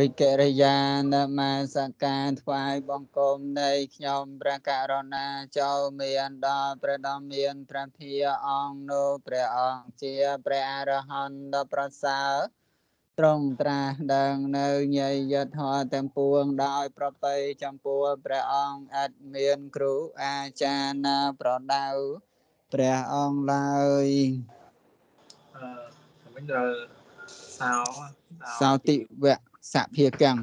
រិកិរិយានមសការថ្វាយបង្គំនៃខ្ញុំព្រះករុណាចូលមានដល់ព្រះដ៏មានព្រះភិយអង្គនោះព្រះអង្គជាព្រះអរហន្តដ៏ប្រសើរទ្រង់ត្រាស់ដឹងនៅញយធម៌ទាំងពួងដោយប្រពៃចំពោះព្រះអង្គអត់មានគ្រូអាចារ្យណាប្រដៅព្រះអង្គឡើយអឺមិនដល់សោសោតិវៈ សភាកាំង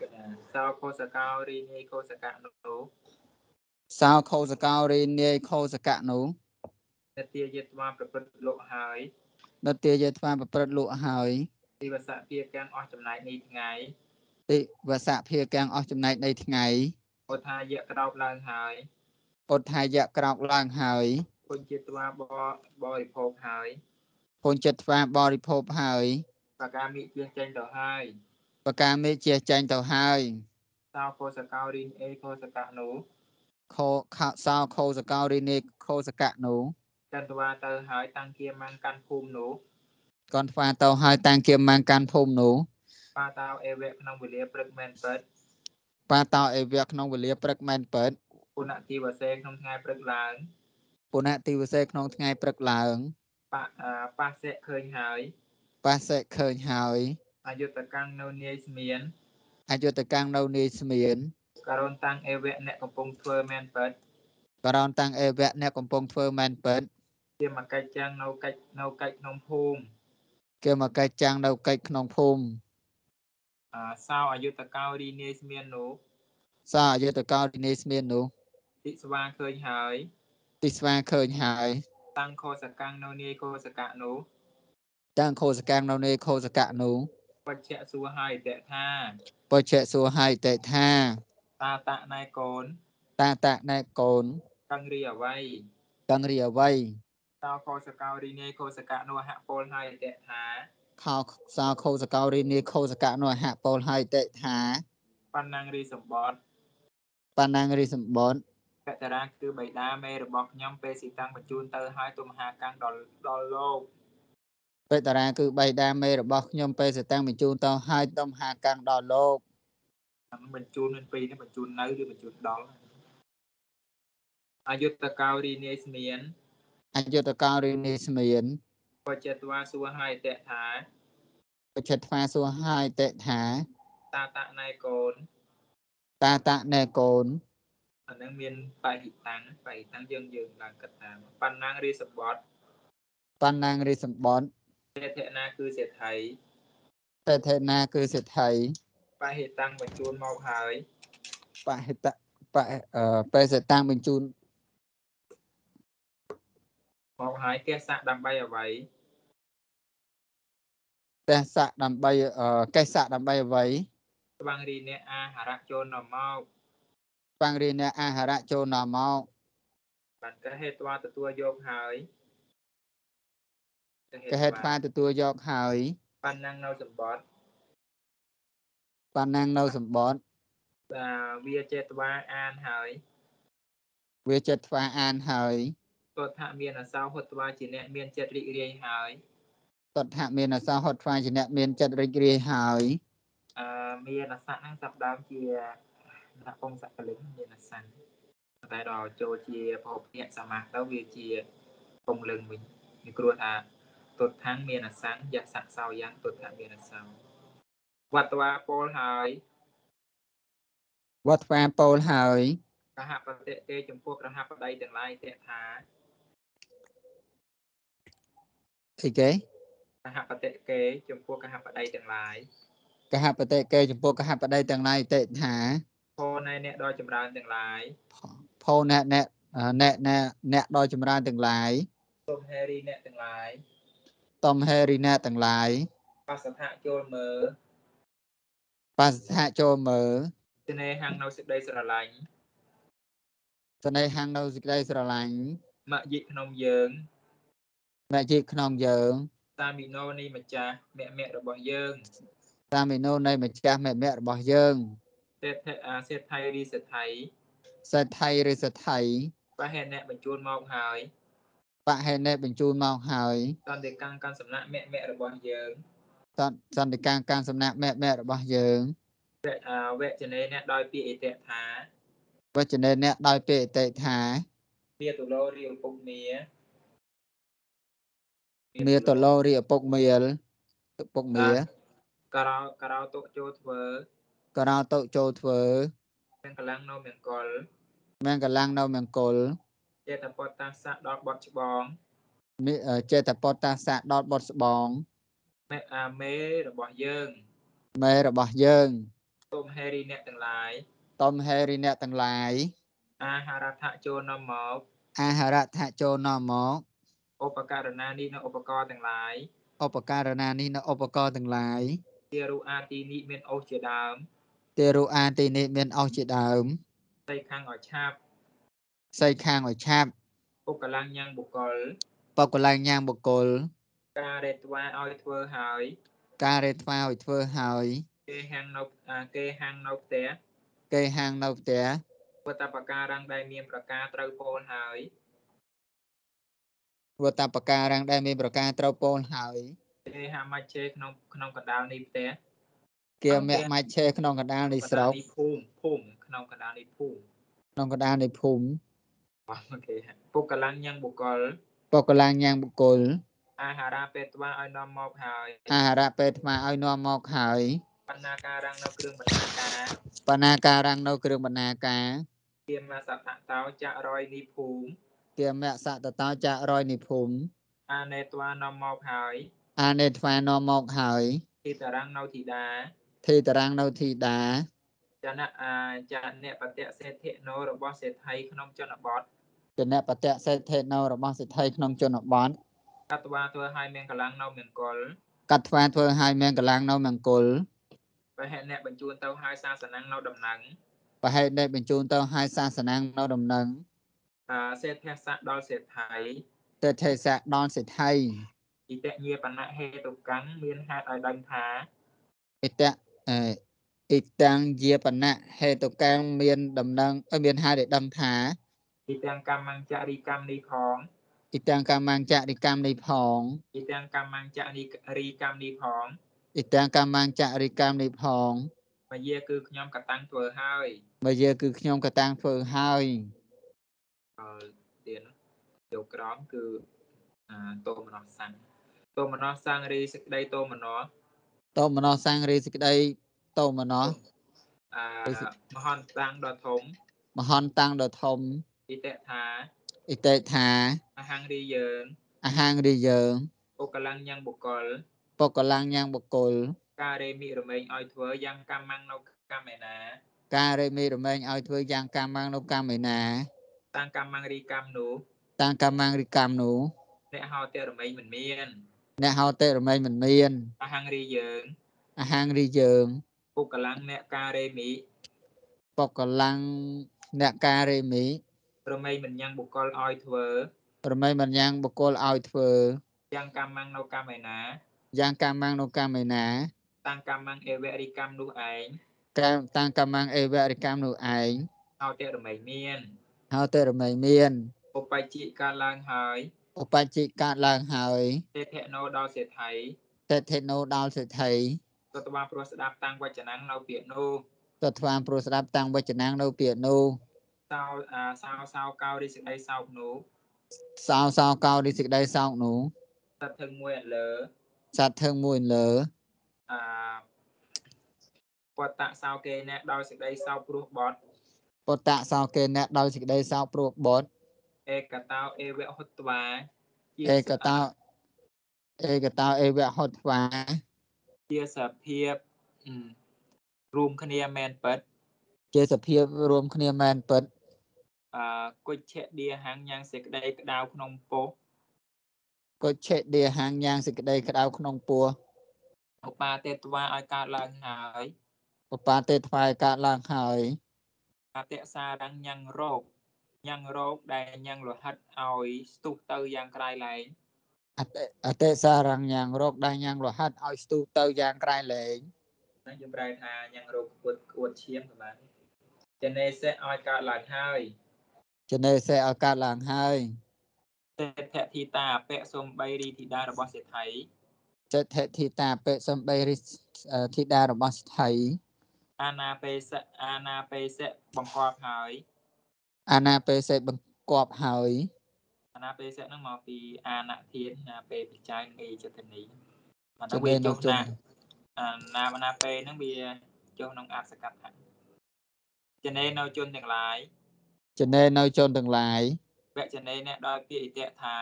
គណៈសោខោសកោរីនីខោសកៈនោះសោខោសកោរីនាយខោសកៈនោះនិទាយត្វាប្រព្រឹត្តលោកហើយដទាយថ្វាប្រព្រឹត្តលក់ហើយទីវសៈពាកាំងអស់ចំណែកនេះថ្ងៃតិវសភាកាំងអស់ចំណែកនៃថ្ងៃឧថាយៈក្រោបឡើងហើយពុទ្ធាយៈក្រោកឡើងហើយពុញ្ជាត្វាបបរិភោគហើយពុញ្ចិត្តថ្វាបរិភោគហើយបកាមិជាចេញទៅហើយ បកាមេជាចាញ់ទៅហើយសោខោសកោរីនអេខោសកៈនោះខោខោសោខោសកោរីនាយខោសកៈនោះចន្ទវាទៅហើយតាំងគៀម៉ាំងកាន់ភូមិនោះកនថ្វាទៅហើយតាំងគៀមម៉ាំងកាន់ភូមិនោះបាតោអេវៈក្នុងវេលាព្រឹកមែនពិតបាតោអេវៈក្នុងវេលាព្រឹកមែនពិតពុណតិវសេក្នុងថ្ងៃព្រឹកឡើងពុណតិវិសេក្នុងថ្ងៃព្រឹកឡើងបៈអឺបាសិឃើញហើយបាសិឃើញហើយ អយុត្តកាំងនៅនាយស្មានអយុត្តកាំងនៅនាយស្មានករនតាំងអេវៈអ្នកកំពុងធ្វើមែនពិតបរោនតាំងអេវៈអ្នកកំពុងធ្វើមែនពិតជាមកកិច្ចចាំងនៅកិច្ចនៅកិច្ចក្នុងភូមិគេមកកិច្ចចាំងនៅកិច្ចក្នុងភូមិអឺសោអយុត្តកោរីនាយស្មាននោះសោអយុត្តកោរីនាយស្មាននោះទិស្វាឃើញហើយទីស្វាឃើញហើយតាំងខោសកាំងនៅនាយខោសកៈនោះតាំងខោសកាំងនៅនាយខោសកៈនោះ បច្ចៈសួរហើយតេថាបច្ចៈសួរហើយតេថាតាតៈណៃកូនតាតៈណែកូនតាំងរីអវ័យតាំងរីអ្វីតោខោសកោរីនាយខោសកៈនោះហៈពលហើយតេថាខោសោខោសកោរីនាយខោសកៈនោះអហពលហើយតេថាបណ្ណាងរីសម្បត្តិបាណាងរីសម្បត្តិកតរាគឺបៃតាមេរបស់ខ្ញុំពេលស៊ីតាំងបញ្ជូនទៅឲ្យទុំហាកាំងដល់ដល់លោក បេតារាគឺបៃតាមេរបស់ខ្ញុំពេលសតាំងបញ្ជូនទៅហើយតំហាកាំងដល់លោកហ្នឹងបញ្ជូនមានពីរនេះបញ្ជូននៅឬបញ្ជូនដល់អយុត្តកោរីនាយស្មានអយុត្តកោរីនាយស្មានបច្ចៈត្វាសួរហើយតេថាបច្ឆិតថ្វាសួរហើយតេថាតាតៈណៃកូនតាតៈណែកូនអានឹងមានបរិតាំងបរិតាំងយើងយើងឡើងកត់តាមបណ្ណាងរីសម្បត្តិបណ្ណាងរីសម្បត្តិ សេដ្ឋនាគឺសេដ្ឋីតេថេណាគឺសិទ្ធិបហេតាំងបញ្ជូនមកហើយបហិតបហិអឺបេសតាំងបញ្ជូនមកហើយកេសៈដើម្បីអ្វីទេសៈដើម្បីអឺកេសៈដើម្បីអ្វីស្វាងរីអ្នកអាហារៈចូលនៅមកបាំងរីអ្នកអាហារៈចូលនាំមកបានកហេត្វាទទួលយកហើយ កកហេត្វាទទួលយកហើយបណ្ណាងនៅសម្បត្តិបណ្ណាងនៅសម្បត្តិបាទវាចេតវាអានហើយវាចិត្តថ្វាអានហើយទតថាមានអសោហុតវាជាអ្នកមានចិត្តរីករាយហើយតតថាមានអសោហត់ថ្វាជាអ្នកមានចិត្តរីករាយហើយអឺមានអសៈហ្នឹងចាប់ផ្ដើមជាដាក់ពងសកលិញមានអសៈតែដល់ចូលជាភពភៈសមាសទៅវាជាពងលឹងវិញវាគ្រួថា ទុតថាំងមានអសង្យសៈសោយ៉ាងទុតថាមានអសោវត្តវាពលហើយវត្តថ្វាពោលហើយកហបតិទេចំពោះក្រហបដីទាំងឡាយតេថាអីគេកហបតិគេចំពោះកហបដីទាំងឡាយកហបតិគេចំពោះកហបតីទាំងឡាយតេថាផណែអ្នកដល់ចម្រើនទាំងឡាយផោអ្នកអ្នកអឺអ្នកអ្នកអ្នកដល់ចម្រើនទាំងឡាយសុំហេរីអ្នកទាំងឡាយ តំហេរីអ្នកទាំងឡាយបសថៈចូលមើលបសថៈចូលមើលស្នេហាំងនៅសេចក្តីស្រឡាញ់ស្នេហាំងនៅសេចក្តីស្រឡាញ់មយិក្នុងយើងអ្នកជីក្នុងយើងតាមីណូនេះម្ចាស់មគ្គមគ្គរបស់យើង តាមមីណូនៃម្ចាស់មេមគ្គរបស់យើងសេដ្ឋអាសេដ្ឋីរីសេដ្ឋីសេដ្ឋីឬសេដ្ឋីបហេអ្នកបញ្ជូនមកហើយ បហេនេបញ្ជូនមកហើយតន្តិកាំងកាន់សំណាក់មគ្គមគ្គរបស់យើងសន្សន្តិការការសំណាក់មេមេរបស់យើងវៈអាវចនេអ្នកដោយពាក្យអិតថាវចនេអ្នកដោយពេលអតិថាមាតុលោរីឪពុកមាមាតលោរីឪពុកមៀលឪពុកមាការោការោតុចូលធ្វើក៏រោតុចូលធ្វើមានកលាំងនៅមង្គលមានកលាំងនៅមង្គល ចេតពតតាសៈដល់បត់ច្បងមានចេតពតតាសៈដល់បុតស្បងមេអាមេរបស់យើងមេរបស់យើងទុំហេរីអ្នកទាំងឡាយតំហេរីអ្នកទាំងឡាយអាហារដ្ឋចូលនាំមកអាហារថចូលនាំមកឧបករណានេះនៅឧបករណ៍ទាំងឡាយឧបករណានេះនៅឧបករណ៍ទាំងឡាយជារុអាទីនេះមានអូសជាដើមទេរុអាទីនេះមានអស់ជាដើមស្ដីខាងឲ្យឆាប់ សីខាងឲ្យឆាប់ពុកកលាំងញ៉ាំងបុគ្គលបកកលែងញ៉ាងបុគ្គលការរេតវាឲ្យធ្វើហើយការរេថ្វាឲ្យធ្វើហើយគេហាងនៅអាគេហាងនៅផ្ទះគេហាងនៅផ្ទះវត្តបការังដែលមានប្រការត្រូវពោលហើយវត្តបការังដែលមានប្រការត្រូវពោលហើយគេហាមច្ឆេក្នុងក្នុងកណ្ដាលនេះផ្ទះគៀមៈម៉ាច់ឆេក្នុងកណ្ដាលនៃស្រុកកណ្ដាលនេះភូមិភូមិក្នុងកណ្ដាលនេះភូមិក្នុងកណ្ដាលនៃភូមិ បាទគេហាពុកកលាំងញ៉ាំងបុគ្គលបកកលែងញ៉ាងបុគ្គលអាហារាពេទ្វាឲ្យនាំមកហើយអាហារពេលថ្មឲ្យនាំមកហើយបណ្ណាការังនៅគ្រឿងបណ្ណាការបណ្ណាការัងនៅគ្រឿងបណ្ណាការគាមសតតោចរយនេះភូមិគៀមៈសតតោចារយនៃភូមិអានេត្វានាំមកហើយអានេថ្វានាំមកហើយទីតារាងនៅធីតាធីតារាងនៅធីតា ចនៈអាចនៈបតិសេដ្ឋិណោរបស់សេដ្ឋីក្នុងជនបទជនបតៈសេដ្ឋេនៅរបស់សិទ្ធិក្នុងជនបទកត្វាធ្វើឲ្យមានកម្លាំងនៅមង្គលកាត់ថ្វាធ្វើឲ្យមានកម្លាំងនៅមង្គលបេហេអ្នកបញ្ជូនទៅឲ្យសាសនានៅដំណឹងប្រហេតុដែលបញ្ជូនទៅឲ្យសាសនានៅដំណឹងអាសេដ្ឋស័កដល់សេដ្ឋីទេថេសៈដល់សិទ្ធិអិតញាបណៈហេតុកាំងមានហេតុឲ្យដឹងថាអិតៈអេ អិតាំងជាបណៈហេតុកាំងមានដំណឹងអឺមានហេតុឲ្យដឹងថាអិទាំងកម្មញ្ចរិកម្មនេះផងអិតាំងកម្មញ្ចរិកម្មនេះផងអិទាំងកម្មញ្ចរិរីកម្មនេះផងអិតាំងកម្មញ្ចរិកម្មនេះផងមកយាគឺខ្ញុំកតាំងធ្វើហើយបើយើគឺខ្ញុំក៏តាំងធ្វើហើយអឺទៀតយកក្រមគឺអាតោមនោសੰងតោមនោសੰងរីសេចក្តីតោមនោតោមនោសង្ឃរីសេចក្តី តោមនោអាមហន្តតាំងដ៏ធំមហន្តតាំងដ៏ធំអិតថាអិតិថាអហង្រីយើងអាហាងរីយើងឧកលាំងញ៉ាំងបុគ្គលបកកលាំងញ៉ាងបុគ្គលការរេមិរមែងឲ្យធ្វើយ៉ាងកម្មੰងនៅកម្មឯណាការរេមីរមែងឲ្យធ្វើយ៉ាងកម្មងនៅកម្មឯណាតាំងកម្មੰងរីកម្មនោះតាំងកម្មងរីកម្មនោះអ្នកហៅតែរមែងមិនមានអ្នកហៅតិរមែងមិនមានអហង្រីយើងអាហាងរីយើង ឧកលាំងអ្នកការរេមិបកកលាំងអ្នកការរេមីរមែងមិនញ៉ាំងបុគ្គលឲ្យធ្វើរមែងមិនយ៉ាងបុគ្គលឲ្យធ្វើយ៉ាងកម្មੰងនៅកម្មឯណាយ៉ាងកម្មងនៅកម្មឯណាតាំងកម្មੰងអេវរិកម្មនោះឯងកាតាំងកម្មងអេវរិកម្មនោះឯងឲ្យតែរមែងមានហៅតិរមែងមានឧបច្ចិកើតឡើងហើយឧបច្ចិកាត់ឡើងហើយទេធនោដល់សេដ្ឋីតិថេណូដល់សិទ្ធិ ទតបាព្រោះស្ដាប់តាំងវចនំនៅពាក្យនោះទៅថ្វាមព្រោះស្ដាប់តាំងវចនាងនៅពាក្យនោះសោអាសោសោកោរិសេចក្តីសោកនោះសោសោកោរីសេចក្តីសោកនោះសត្វធឹងមួយអត់លើសត្វធឹងមួយលើអាពតៈសោគេអ្នកដោយសេចក្តីសោកព្រោះបត់ពុតៈសោកេអ្នកដោយសេចក្តីសោកព្រោះបុត្រឯកតោអេវហុតវាជាឯកតោឯកតោអេវៈហុតវា ជាសភាពអឺរួមគ្នាមែនពិតជាសភាពរួមគ្នាមែនពិតអឺគុច្ឆឌីហាំងយ៉ាងសេចក្តីក្តៅក្នុងពោះក៏ឆេឌីហាងញ៉ាងសេចក្តីក្តៅក្នុងពោះឧបាទេតវាឲ្យកើតឡើងហើយបបាទេថ្វាយកាត់ឡើងហើយអតិសារังញ៉ាំងរោគញ៉ាំងរោគដែលញ៉ាំងលោហិតឲ្យស្ទុះទៅយ៉ាងក្រៃលែង អតិអតិសារងញ៉ាងរោគដែលញ៉ាងរហ័តឲ្យស្ទុះទៅយ៉ាងក្រៃលែងហ្នឹងយើងប្រែថាញ៉ាំងរោគគួតគួតឈាមប្រហែលចនេសេឲ្យកើតឡើងហើយចំណេះសេឲ្យកាត់ឡើងហើយសេដ្ឋធីតាអពៈសំបីរីធីតារបស់សេដ្ឋីចិត្តថេធីតាបិសំបីរិអឺធីតារបស់ស្ថីអាណាបេសៈអាណាបេសៈបង្កប់ហើយអាណាបេសេបង្កប់ហើយអា ណាបេសៈហ្នឹងមកពីអាណធានអាពេបច្ច័យនិងអេចតនីអាចុហ្នឹងះវានៅចុះជុំណាអាណាអាណាពេហ្នឹងវាចុះក្នុងអត្ថសកថាចនេនៅជនទាំងឡាយចំណេនៅជនទាំងឡាយវចនេអ្នកដោយពាក្យអតិថា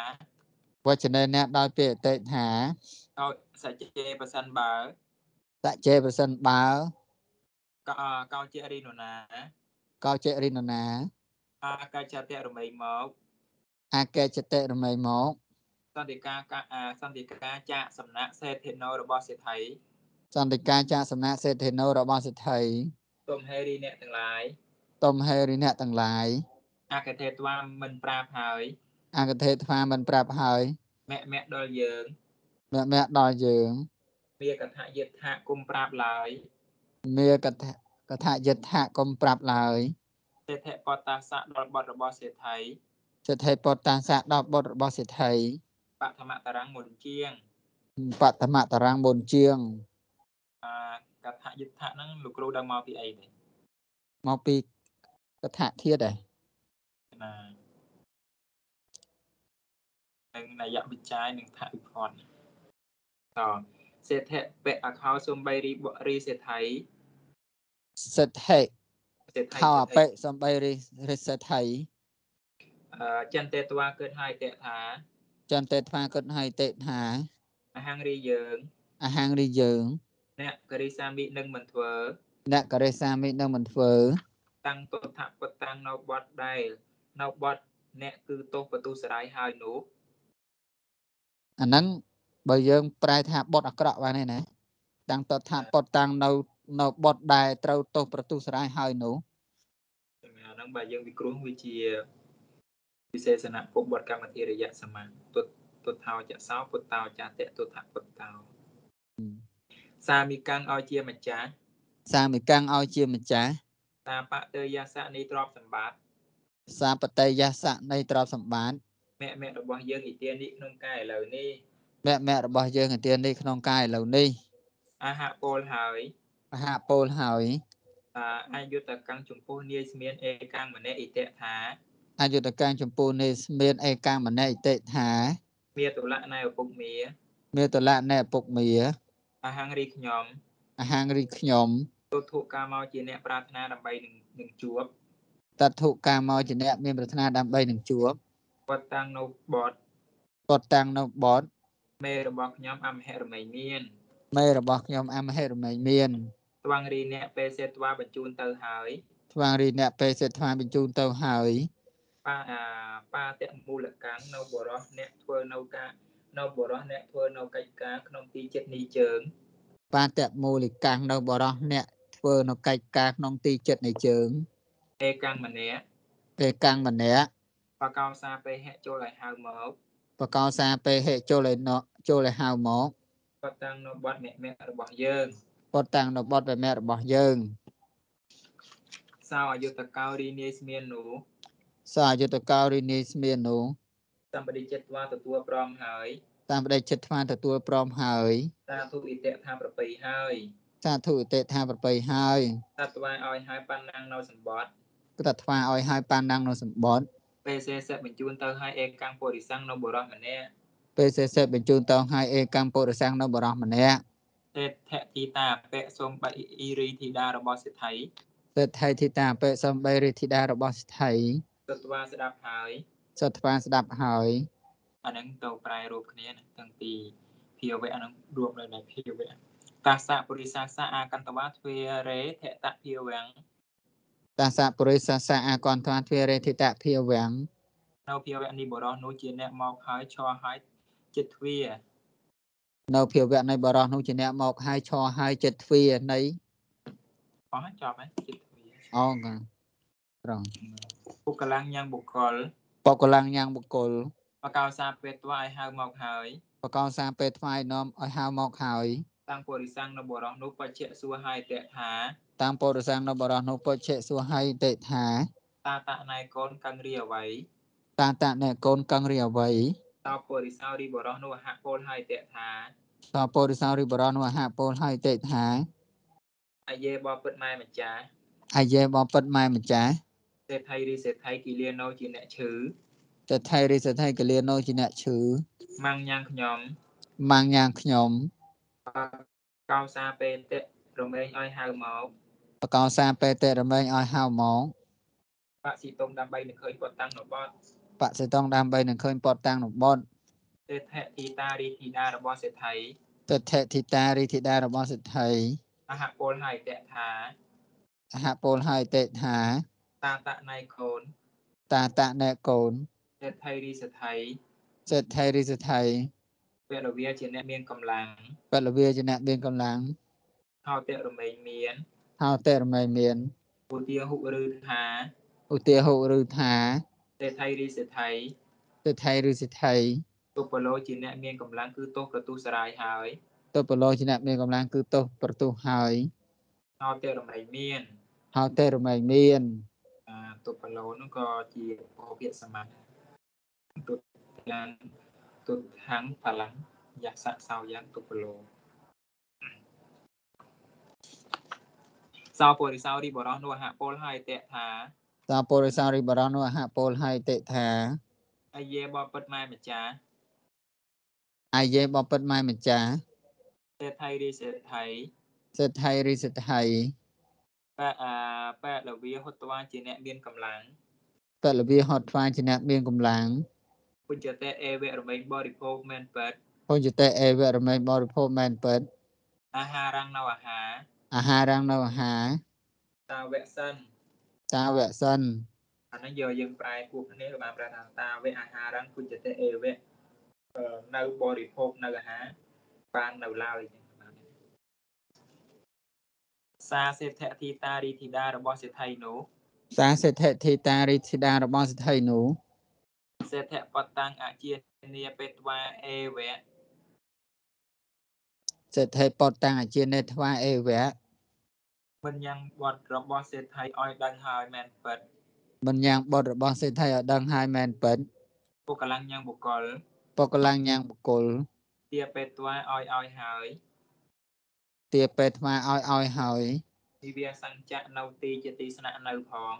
វចនេអ្នកដោយពាក្យអតិថាកោសច្ចេប្រសិនបើតចេប្រសិនបើកោកោជារីនុណាកោចេរិនណាអាកាចតៈរមីមក អាកេចតិរមីមកសន្តិកាកាអាសន្តិកាចាកសំណាក់សេដ្ឋិណោរបស់សេដ្ឋីសន្តិកាចាកសំណាក់សេដ្ឋីណូរបស់សិទ្ធិទុំហេរីអ្នកទាំងឡាយតុមហេរិអ្នកទាំងឡាយអកទេត្វាមិនប្រាប់ហើយអកទេថ្វាមិនប្រាប់ហើយមគ្គមគ្គដល់យើងមគ្គមគ្គដល់យើងមាកថាយិដ្ឋគុំប្រាប់ឡើយមាកថាកថាយិដ្ឋកុំប្រាប់ឡើយសេដ្ឋិបតាសៈដល់បុត្ររបស់សេដ្ឋី សិទ្ធិពតតាសៈដល់បុត្ររបស់សិទ្ធិបឋមតរੰមុនជាងបតមតរាំងមុនជាងអាកថាយិដ្ឋហ្នឹងលោកគ្រូដឹងមកពីអីទេមកពីកថាធាតដែរណានឹងនយវិចាយនិងថវិផនតសេដ្ឋិបៈអខោសំបីរីបរីសេដ្ឋីសិទ្ធិសេដ្ឋីខោអបិសំបីរិរិសិទ្ធិអឺ ចន្ទេត្វាកើតហើយតេថាចន្ទេថ្វាគិតឲ្យតិថាអហង្រីយើងអហង្រិយើងអ្នកករិសាមិនឹងមិនធ្វើអ្នកករិសាមិនឹងមិនធ្វើតាំងទុថពតាំងនៅបត់ដែលនៅបត់អ្នកគឺទោសបទុសរាយហើយនោះអាហ្នឹងបើយើងប្រែថាបុតអាក្រក់បានទេណាតាំងតថាពតតាំងនៅនៅបុតដែលត្រូវទោសប្រទុសរាយហើយនោះអាហ្នឹងបើយើងវិគ្រោះវាជា វិសេសនៈពុបតកម្មធិរយៈសមាទុតទុថោចសោពុតតោចាតេទុថពុតតោសាមិកាំងឲ្យជាម្ចាស់សាមិកាំងឲ្យជាម្ចាស់តាបតេយសៈនៃទ្រព្យសម្បត្តិសាបតេយសៈនៃទ្រព្យសម្បត្តិមគ្គមគ្គរបស់យើងឥទានេះក្នុងកាយឥឡូវនេះមគ្គមគ្គរបស់យើងឯទាននេះក្នុងកាយឥឡូវនេះអហពលហើយមហាពលហើយអាអយុតកាំងចំពោះនាយស្មាន អេកាំងម្នាក់ឥតថា អយុធកាំងចម្ពោះនេះមានឯកាំងម្នាក់ឥតិថាមាតុលៈនៃឪពុកមាមេតលៈនៃឪពុកមាអហង្រីខ្ញុំអហង្រិខ្ញុំទុធុកាមកជាអ្នកប្រាថ្នាដើម្បីនឹងនឹងជួបតដ្ឋុកាមកជាអ្នកមានប្រាថ្នាដើម្បីនឹងជួបវត្តតាំងនៅបតពតតាំងនៅបតមេរបស់ខ្ញុំអមហិរមីមានមេរបស់ខ្ញុំអមហេរមេមានស្វាងរីអ្នកពេលសេត្វាបញ្ជូនទៅហើយថ្វាងរីអ្នកពេលសេដ្ឋាបញ្ជូនទៅហើយ បាអាបាតមូលកាំងនៅបរោះអ្នកធ្វើនៅការនៅបរោះអ្នកធ្វើនៅកិច្ចការក្នុងទីចិត្តនេះជើង បាទតមូលិកាំងនៅបរោះអ្នកធ្វើនៅកិច្ចការក្នុងទីចិត្តនៃជើងអេកាំងម្នាក់ពេលកាំងម្នាក់បកោសាពេលហៈចូលឲ្យហៅមកបកោសាពេលហេចូលឯណោចូលឯហៅមកវត្តតាំងនៅបតអ្នកមគ្គរបស់យើងពតតាំងនៅបតវមៈរបស់យើងសោអយុតកោរីនាយស្មាននោះ សាយុទ្ធកោរីនីស្មាននោះសម្បតិចិត្តវាទទួលព្រមហើយតាមបដិចិត្តថ្វាទទួលព្រមហើយតាធុអិតៈថាប្របីហើយសាធុអតិថាប្របីហើយតាត់ថ្វាយឲ្យហើយប៉ាន់ណាំងនៅសម្បត្តិគឺថាថ្វាឲ្យហើយប៉ាណាំងនៅសម្បត្តិពេលសេសៈបញ្ជូនទៅឲ្យអេកាំងពុរិស័ងនៅបរោះម្នាក់ពេលសេសេបញ្ជូនទៅឲ្យអេកម្មពុរិសាំងនៅបរោះម្នាក់ទេថទីតាបៈសូមបៃអ៊ីរីធីតារបស់សិទ្ធិសេដ្ឋីធីតាបេសំបីរិទ្ធិតារបស់សិទ្ធិ ទត្វាស្ដាប់ហើយសត្វាស្ដាប់ហើយអាហ្នឹងទៅប្រែរូបគ្នាណាទាំងពីភាវៈអាហ្នឹងរួមនៅនៃភាវៈតាសៈពុរិសាសៈអាកន្តវាទ្វេរេថតភាវៈតាសៈពុរិសាសាអកន្តវាទ្វេរិទ្ធិតភាវាំងនៅភាវៈនេះបរោះនោះជាអ្នកមកហើយឈរហើយចិត្តទ្វានៅភាវៈនៃបរោះនោះជាអ្នកមកហើយឈរហើយចិត្តទ្វានៃអស់ហើយចប់ហើយចិត្តទ្វាអងត្រង់ ពុកលាំងយ៉ាងបុគ្គលបកលាំងញ៉ាងបុគ្គលបកោសាពេទ្វាឲ្យហៅមកហើយបកោសាពេលថ្វាយនាំឲ្យហៅមកហើយតាំងពុរិស័ងនៅបរោះនោះបច្ចៈសួរឲ្យតេថាតាមពុរិសាំងនៅបរោះនោះពុជិសួរហើយតិថាតាតណៃកូនកាំងរីអ្វីតាតអ្នកកូនកង្រីអ្វីតោពុរិសោរីបរោះនោះអហពលឲ្យតេថាតពោរិសោរីបរោះនោះអហពលហើយតិថាអាយេបពិតម៉ែម្ចាស់អាយេបពិតម៉ែម្ចាស់ សេដ្ឋីរីសេដ្ឋីគិលាណូជាអ្នកឈឺតថៃរិសថៃកលៀណូជាអ្នកឈឺម៉ាំងញ៉ាំងខ្ញុំម៉ាំងយ៉ាងខ្ញុំកោសាពេតិរមែងឲ្យហៅមកបកោសាបេតិរមែងឲ្យហៅមកបសិតុងដើម្បីនឹងឃើញគាត់តាំងនៅបត់បសិតងដើម្បីនឹងឃើញពតតាំងនៅបតសេដ្ឋធីតារីធីតារបស់សេដ្ឋីតថេធីតារិធីតារបស់សិទ្ធិអហពលហើយតថាអហពលហើយតិថា តាតណៃខូន តាតណេកូនសេដ្ឋីរីសេដ្ឋីសិទ្ធិរិសថៃពលវាជាអ្នកមានកម្លាំងពលវាជាអ្នកមានកម្លាំងហោតិរមែងមានហៅតិរមែងមានពុទាហុឬថាឧទាហរណ៍ឬថាសេដ្ឋីរីសេដ្ឋីសិទ្ធិឬសិទ្ធិទុបលោជាអ្នកមានកម្លាំងគឺទោសប្រទុសរាយហើយតបលោជាអ្នកមានកម្លាំងគឺទោសប្រទុះហើយហោតិរមែងមានហៅតិរមែងមានអា ទុបលោនោះក៏ជាពហុពាក្យសមាសទុយ៉ាងទុខាងបលាំងយសៈសោយ៉ាងទុបលោសោពុរិសោរីបរោះនោះហពលហើយតេថាតាពុរិសារិបរោះនោះអហពលហើយតិថាអាយេបពិតម៉ែម្ចាស់អាយេបពិតម៉ែម្ចាស់សេដ្ឋីរីសេដ្ឋីសិទ្ធិរិសទ្ធិ បែអាបែលវាហុតវាជាអ្នកមានកម្លាំងពលវាហត់ថ្វាយជាអ្នកមានកម្លាំងពុញ្ញតេអេវរមែងបរិភោគមែនពិតហុញតិអេវរមែងបរិភោគមែនពិតអាហារនៅអាហារអាហារនៅអាហារតាវៈសិនតាវៈសិនអាហ្នឹងយកយើងប្រែគូគ្នាក៏បានប្រែថាតាវៈអាហារពុញ្ញតេអេវៈអឺនៅបរិភោគនៅអាហារបាននៅឡើយអញ្ចឹងបាន សាសេដ្ឋធីតារីធីតារបស់សេដ្ឋីនោះសាសិទ្ធិធីតារិទ្ធិតារបស់សិទ្ធិនោះសេដ្ឋបតាំងអជានីបេតវាអេវៈសិទ្ធិពតតាំងអជានេថ្វាអេវៈមិនយ៉ាងវត្តរបស់សេដ្ឋីឲ្យដឹងហើយមែនពិតមិនយ៉ាងបុតរបស់សិទ្ធិឲ្យដឹងហើយមែនពិតពុកលាំងយ៉ាងបុគ្គលបកលាំងយ៉ាងបុគ្គលទាបេតវាឲ្យឲ្យហើយ ទាពេថ្មាឲ្យឲ្យហើយវិវាសញ្ចៈនៅទីជាទីស្នាក់នៅផង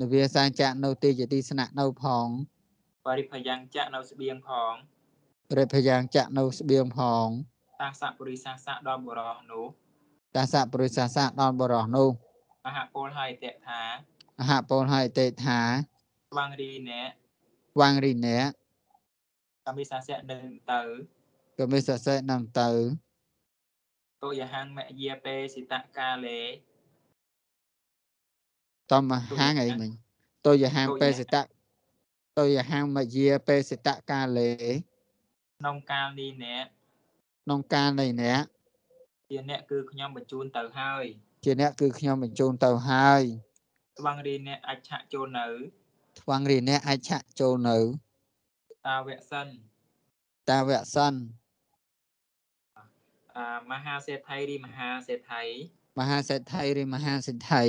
នវាសាចៈនៅទីជាទីស្នាក់នៅផងបរិភយ៉ាងចៈនៅស្បៀងផងរិភយ៉ាងចៈនៅស្បៀងផងតាសៈពុរិសាសៈដល់បរោះនោះតាសៈបរិសាសៈដល់បរោះនោះអហពលហើយតេថាអហពលហើយទេថាស្វាងរីអ្នកវាងរីណែកមិសាសៈនឹងទៅក៏មានសរសេរនឹងទៅ តយហង្មយាពេសិតកាលេតមហាងអីមិញតយហាងបេសិតៈតយហាងមយាបេសិតៈកាលេក្នុងកាលនេះអ្នកក្នុងការនៃអ្នកជាអ្នកគឺខ្ញុំបញ្ជូនទៅហើយជាអ្នកគឺខ្ញុំបញ្ជូនទៅហើយស្វាងរីអ្នកអាចឆាក់ចូលនៅថ្វាងរីអ្នកអាចឆាក់ចូលនៅ តាវៈសិនតាវៈសិនអា មហាសេដ្ឋីរីមហាសេដ្ឋីមហាសេដ្ឋីឬមហាសេដ្ឋី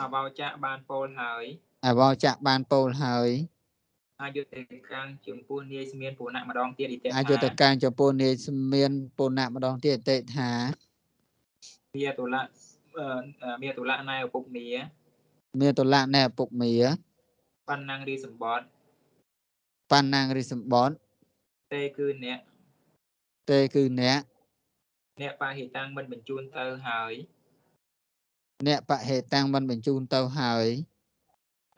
អបោចៈបានពោលហើយអវចៈបានពោលហើយអយុធកាំងចំពោះនាយស្មានពុណៈម្ដងទៀតឥតិអយុធកាងចំពោះនាយស្មានពុណៈម្ដងទៀតតិថាមាតុលៈអឺមាតុលៈណែឪពុកមាមានតុលៈណែឪពុកមាបណ្ណាងរីសម្បត្តិបណ្ណាងរិសម្បត្តិទេគឺអ្នកទេគឺអ្នក អ្នកបហិតាំងមិនបញ្ជូនទៅហើយអ្នកបហេតាំងមិនបញ្ជូនទៅហើយ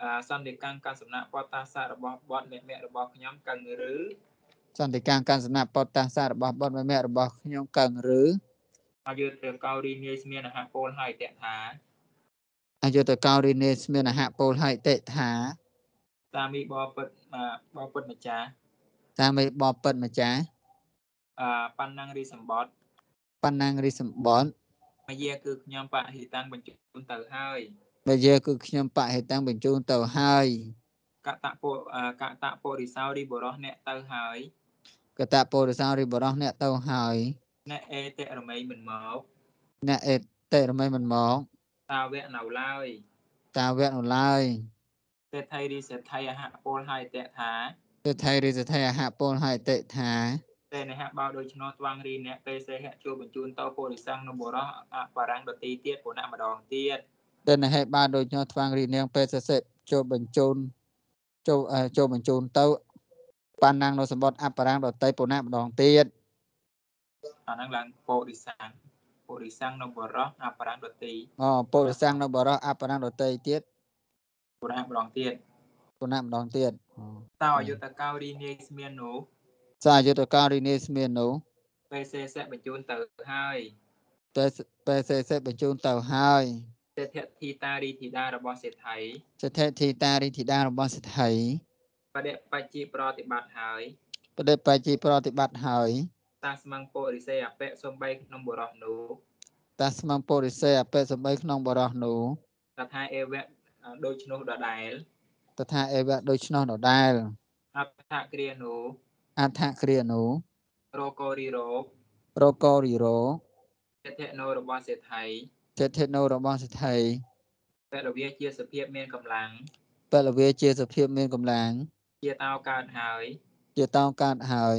អាសន្តិកាំងកាសំណាក់បតាសារបស់បតអ្នកមគ្គរបស់ខ្ញុំកឹងឬសន្តិកាងកានសនៈបតតាសារបស់បុត្រមេមៈរបស់ខ្ញុំកឹងឬអយុធកោរីនាយស្មានអហពលហើយតេថាអយុធកោរិនេស្មានអហពលហើយតិថាតាមីបពិតបពិតម្ចាស់តាមមេបបពិតម្ចាស់អបណ្ណាងរីសម្បត្តិ បណ្ណាងរិសម្បត្តិមយាគឺខ្ញុំបហិតាំងបញ្ជូនទៅហើយបើយើគឺខ្ញុំបហេតាំងបញ្ជូនទៅហើយកតពកតពរិសោរីបរោះអ្នកទៅហើយកតពោរិសោរិបរោះអ្នកទៅហើយអ្នកអេតិរមីមិនមកអ្នកអេតិរមែមិនមកតាវៈនៅឡើយតាវៈនៅឡើយសេដ្ឋីរីសេដ្ឋីអហពលហើយតេថាទិដ្ឋិរិសថិអហពលហើយតិថា ទេនហៈបោដូច្នោះទ្វាងរីអ្នកពេលសេហៈជួបបញ្ជូនទៅពុរិស័ងនៅបរោះអបរាំងដទីទៀតពុណៈម្ដងទៀតតែណហេតុបានដូចញោថ្វាងរីនាងពេលសសិចូលបញ្ជូនចូលអឺចូលបញ្ជូនទៅប៉ាណាំងនៅសម្បត្តិអបរាំងដតីពុណៈម្ដងទៀតអាហ្នឹងឡើងពុរិស័ងពុរិស័ងនៅបរោះអបរាំងដទីអពុរិស័ងនៅបរោះអបរាំងដតីទៀតពុណៈម្ដងទៀតពុណៈម្ដងទៀតតើអយុធកោរីនាយស្មាននោះ សាយុទ្ធការីនេះស្មាននោះពេលសេសៈបញ្ជូនទៅហើយតែពេលសេសិបញ្ជូនទៅហើយទេធធីតារីធីតារបស់សេដ្ឋីសទ្ធិធីតារិធីតារបស់សទ្ធិបដិបច្ចិប្រតិបត្តិហើយបដិបច្ចិប្រតិបត្តិហើយតាស្មងពុរិសេអបិសំបីក្នុងបរោះនោះតាស្មងពុរិសេអបិសំបីក្នុងបរោះនោះតថាអេវៈដូចនោះដដែលតថាអេវៈដូច្នោះដដែលអដ្ឋគ្រានោះ អដ្ឋគ្រានុរកោរីរោគរកោរីរោចិត្តធនោរបស់សេដ្ឋីចិត្តធនោរបស់សេដ្ឋីពលវាជាសភាពមានកម្លាំងពលវាជាសភាពមានកម្លាំងជាតោកើតហើយជាតោកើតហើយ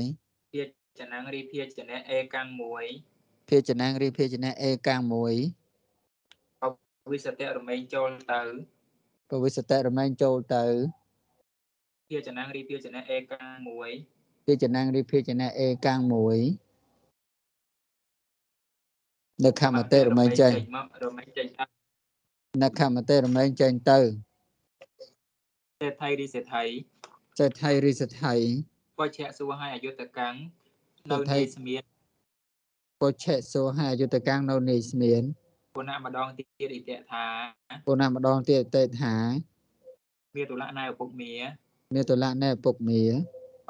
ភាចនាងរីភាចនៈអេកាំង1ភាចនាងរីភាចនៈអេកាំង1អវិសតៈរមែងចូលទៅពវិសតៈរមែងចូលទៅភាចនាងរីភាចនៈអេកាំង1 ពាចនាងរីភាចនាអេកាំង1នៅខមតិរមែងចេញរមែងចេញទៅនៅខមតិរមែងចេញទៅសេដ្ឋីរីសេដ្ឋីសេដ្ឋីរីសេដ្ឋីបុជ្ឆៈសួរឲ្យអយុធកាំងនៅនៃស្មៀនបុជ្ឆៈសួរឲ្យអយុធកាំងនៅនៃស្មៀនពុណៈម្ដងទៀតអិតៈថាពុណៈម្ដងទៀតអិតៈថាមានតុលៈណែឪពុកមាមានតុលៈណែឪពុកមា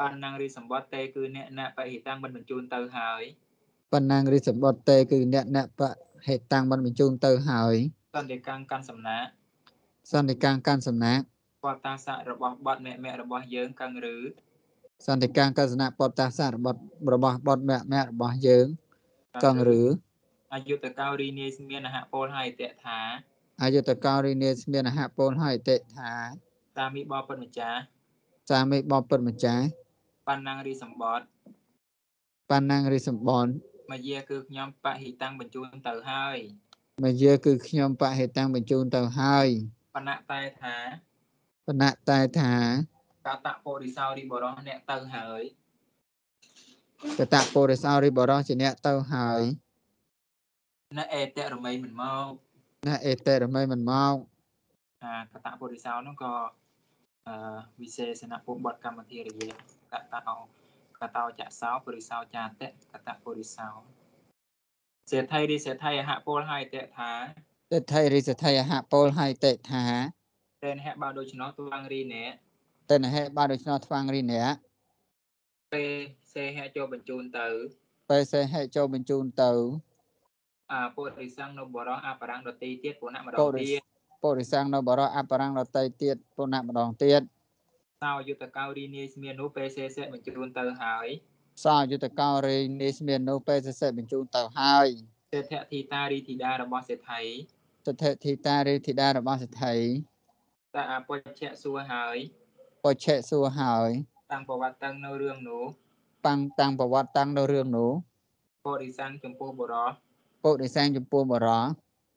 បាននាងរីសម្បត្តិទេគឺអ្នកណបហិតាំងមិនបញ្ជូនទៅហើយប៉ុណ្ណាងរីសម្បត្តិតេគឺអ្នកអ្នកបហេតាំងមិនបញ្ជូនទៅហើយសន្តិកាំងកាន់សំណាក់សន្តិកាំងកាន់សំណាក់បតតាសៈរបស់បតមមៈរបស់យើងកឹងឬសន្តិកាំងកសនៈបតតាសៈរបស់របស់បតមគ្គមគ្គរបស់យើងកងឬអយុធកោរីនាយស្មានអហពលហើយអិតៈថាអយុតកោរិនេស្មានអហពលហើយតេថាតាមីបបពិតម្ចាស់សាមិបបពិតម្ចាស់ បាននាងរីសម្បត្តិប៉ុណ្ណាងរីសម្បនមកយាគឺខ្ញុំបហិតាំងបញ្ជូនទៅហើយមកយាគឺខ្ញុំបហេតាំងបញ្ជូនទៅហើយបណៈតែថាបណៈតែថាកតពុរិសោរីបរោះអ្នកទៅហើយកតពុរិសោរិបរោះជាអ្នកទៅហើយណែអេតៈរមែងមិនមកណាអេតេរមីមិនមកអាកតពុរិសោនោះក៏អឺវិសេសនពុបតកម្មធារយៈ កតោកតោចសោពុរិសោចាតៈកតពុរិសោសេដ្ឋីរីសេដ្ឋីអហពលហើយតេថាទិដ្ឋិរិសទ្ធិអហពលហើយតេថាតែនហៈបើដូច្នោះទ្វាងរីណែតេនហេបានដូច្នោះថ្វាងរីអ្នកពេលសេហៈចូលបញ្ជូនទៅពេលសេហេចូលបញ្ជូនទៅអាពុរិស័ងនៅបរោះអបរាំងដទីទៀតពុណៈម្ដពុងរិទៀតពុរិស័ងនៅបរោះអបរាំងរតីទៀតពុណៈម្ដងទៀត សោយុទ្ធកោរីនាយស្មាននោះពេលសេសៈបញ្ជូនទៅហើយសោយុទ្ធកោរីនេះស្មាននោះពេលសេបញ្ជូនទៅហើយសេដ្ឋធីតារីធីតារបស់សេដ្ឋីទិដ្ឋិធីតារិធីតារបស់សិទ្ធិតើអបច្ចៈសួរហើយពុឆេសួរហើយតាំងប្រវត្តិតាំងនៅរឿងនោះប៉ាំងតាំងប្រវត្តិតាំងនៅរឿងនោះពុរិស័ងចំពោះបរោះពុរិស័ងចំពោះបរោះ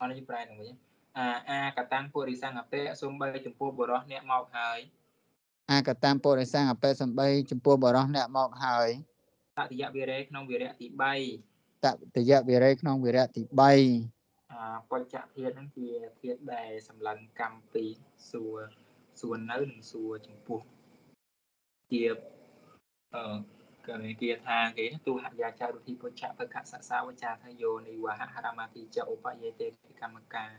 អរនេះប្រែនឹងវិញអាអាកតាំងពុរិស័ងអពៈសំបីចំពោះបរោះអ្នកមកហើយ អាកតាំពុរិស័ងអបិសំបីចំពោះបរោះអ្នកមកហើយតតិយវិរេក្នុងវិរៈទី3តតយៈវិរិយក្នុងវិរៈទី3អាបច្ចៈធាតហ្នឹងជាធាតដែលសម្លឹងកម្មពីរសួរសួរនៅនិងសួរចំពោះជាអឺក៏គេគេថាគេទូហយាចារុធិពុច្ឆភកសសាវចាថយោនិវហហរមតិចឧបយេតេកម្មការ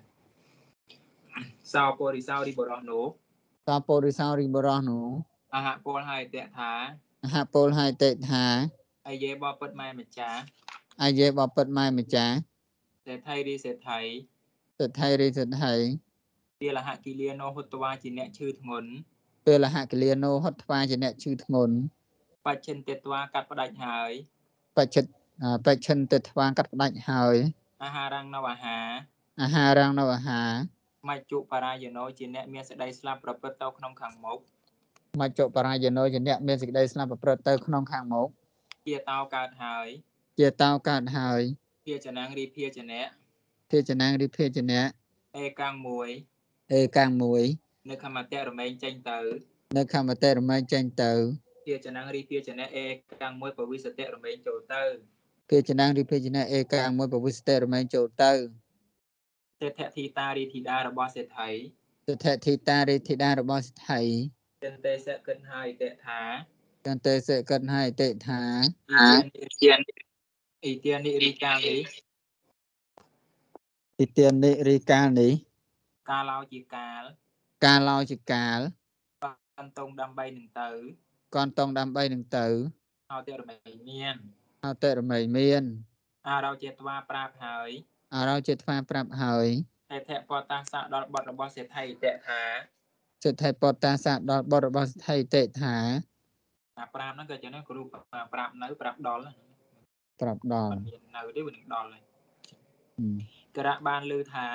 សោពុរិសោរិបរោះនោះ តពុរិសោរិបរោះនោះអហពលហើយតេថាអហពលហើយតេថាអាយេបពិតម៉ែម្ចាស់អាយេបពិតម៉ែម្ចាស់សេដ្ឋីរីសេដ្ឋីទិដ្ឋិរិសិទ្ធិទាលហគិលានោហុតវាជាអ្នកឈឺធ្ងន់ពេលហកលានោហត់ថ្វាជាអ្នកឈឺធ្ងន់បច្ចិនតេត្វាកាត់ផ្ដាច់ហើយបច្ចិតអបច្ឆិនទិថ្វាកាត់ផ្ដាច់ហើយអាហារងនៅអាហារអាហារងនៅអាហារ មច្ចុបរាយណោជាអ្នកមានសេចក្តីស្លាប់ប្រព្រឹត្តទៅក្នុងខាងមុខមច្ចុបរាយណោជាអ្នកមានសេចក្តីស្លាប់ប្រព្រឹត្តទៅក្នុងខាងមុខជាតោកើតហើយជាតោកើតហើយភាចនាងរីភាចនៈភាចនាងរិភាចនៈអេកាំងមួយអេកាំងមួយនៅខមតៈរមែងចេញទៅ នៅខមតិរមែងចេញទៅភាចនាងរីភាចនៈអេកាំងមួយពវិសតៈរមែងចូលទៅភាចនាងរិភាចនៈអេកាំងមួយពវិស្តិរមែងចូលទៅ សេដ្ឋធីតារីធីតារបស់សេដ្ឋីទិដ្ឋិធីតារិធិតារបស់សិទ្ធិចិនទេសៈគិនហើយតេថាកន្តេសិកិនហើយតិថាអ៊ីទានអ៊ីទាននិរីកាលនេះទីទាននិរិកាលនេះកាលោជាកាលកាលឡោជាកាលកន្តងដើម្បីនឹងទៅកនតងដើម្បីនឹងទៅអោតរមែងមានអតិរមែងមានអារោចេតវាប្រាប់ហើយ អរោជាថ្វាប្រាប់ហើយអេថៈបតាសៈដល់បុត្ររបស់សេដ្ឋីតេថាសិទ្ធិពតតាសៈដល់បុត្ររបស់សិទ្ធិតិថាអាប្រាប់ហ្នឹងក៏ចឹងដែរគ្រូប្រាប់នៅប្រាប់ដល់ហ្នឹងប្រាប់ដល់អត់មាននៅទេវានឹងដល់ហើយហឹមករៈបានលើថា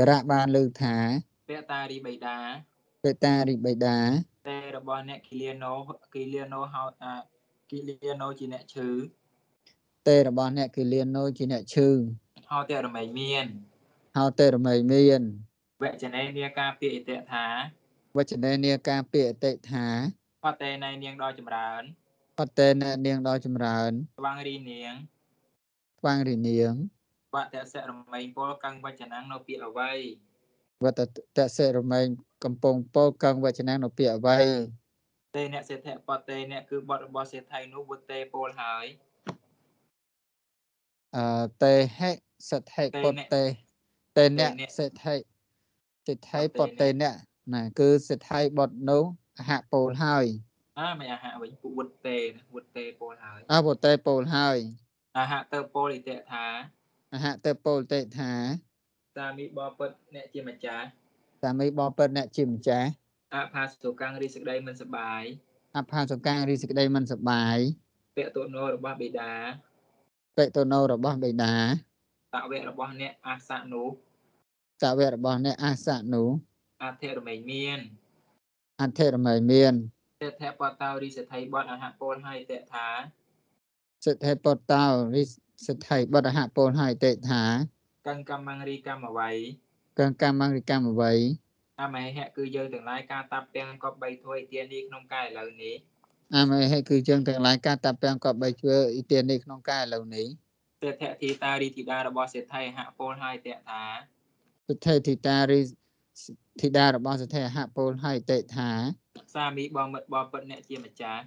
ករៈបានលើកថាពតារីបៃតាបេតារិបេតាតែរបស់អ្នកគីលាណូគីលាណូហៅអាគីលាណូជាអ្នកឈឺទេរបស់អ្នកគឺលៀនណូជាអ្នកឈឺ ហៅតែរមែងមានហៅទេរមែងមានវចនេនាការពាក្យអិតៈថាវចនេនាការពាក្យអតិថាបតេណៃនាងដល់ចម្រើនបតេណនាងដល់ចម្រើនស្វាងរីនាងស្វាងរីនាងបតសៈរមែងពលកੰវចនាងនៅពាក្យអ្វីវតតសិរមែងកំពង់ពោលកងវចនានៅពាក្យអ្វីទេអ្នកសេដ្ឋបតេអ្នកគឺបុត្ររបស់សេដ្ឋីនោះវុតេពលហើយអឺតេហិ សទ្ធិពតេតេអ្នកសិទ្ធិសិទ្ធិពតេអ្នកណាគឺសិទ្ធិបុត្រនោះអហពោលហើយអាមិនអហៈវិញពុវុតេណាវុតេពលហើយអពតេពោលហើយអហៈទៅពលអិតៈថាអហតេពោលតិថាសាមីបពិតអ្នកជាម្ចាស់សាមីបពិតអ្នកជាម្ចាស់អផាសុកាំងរីសេចក្តីមិនសបាយអផាសកាងរីសេចក្តីមិនសប្បាយពតុណោរបស់បិតាបេតនោរបស់បិតា តវៈរបស់អ្នកអាសៈនោះសវៈរបស់អ្នកអាសៈនោះអធិរមែងមានអធិរមែមានទេថបតោរីសទ្ធិបតអហៈពលហើយតេថាសិទ្ធិពតតោរិសិទ្ធិបុត្រអហពោលហើយតិថាកੰកម្មងរីកម្មអ្វីកងកម្មងរិកម្មអ្វីអមហៈគឺយើងទាំងឡាយការតាប់ទាំងកប់3ធ្វើឥទាននេះក្នុងកាយឥឡូវនេះអមេហេគឺយើងទាំងឡាយការតាពាំងក៏បីជឿអ៊ីទាននេះក្នុងកាយឥឡូវនេះ ទេថធីតារីធីតារបស់សេដ្ឋីអហៈពលហើយតេថាសិទ្ធិធីតារិធីតារបស់សិទ្ធិអហពោលហើយតិថាសាមីបងមិត្តបងពិតអ្នកជាម្ចាស់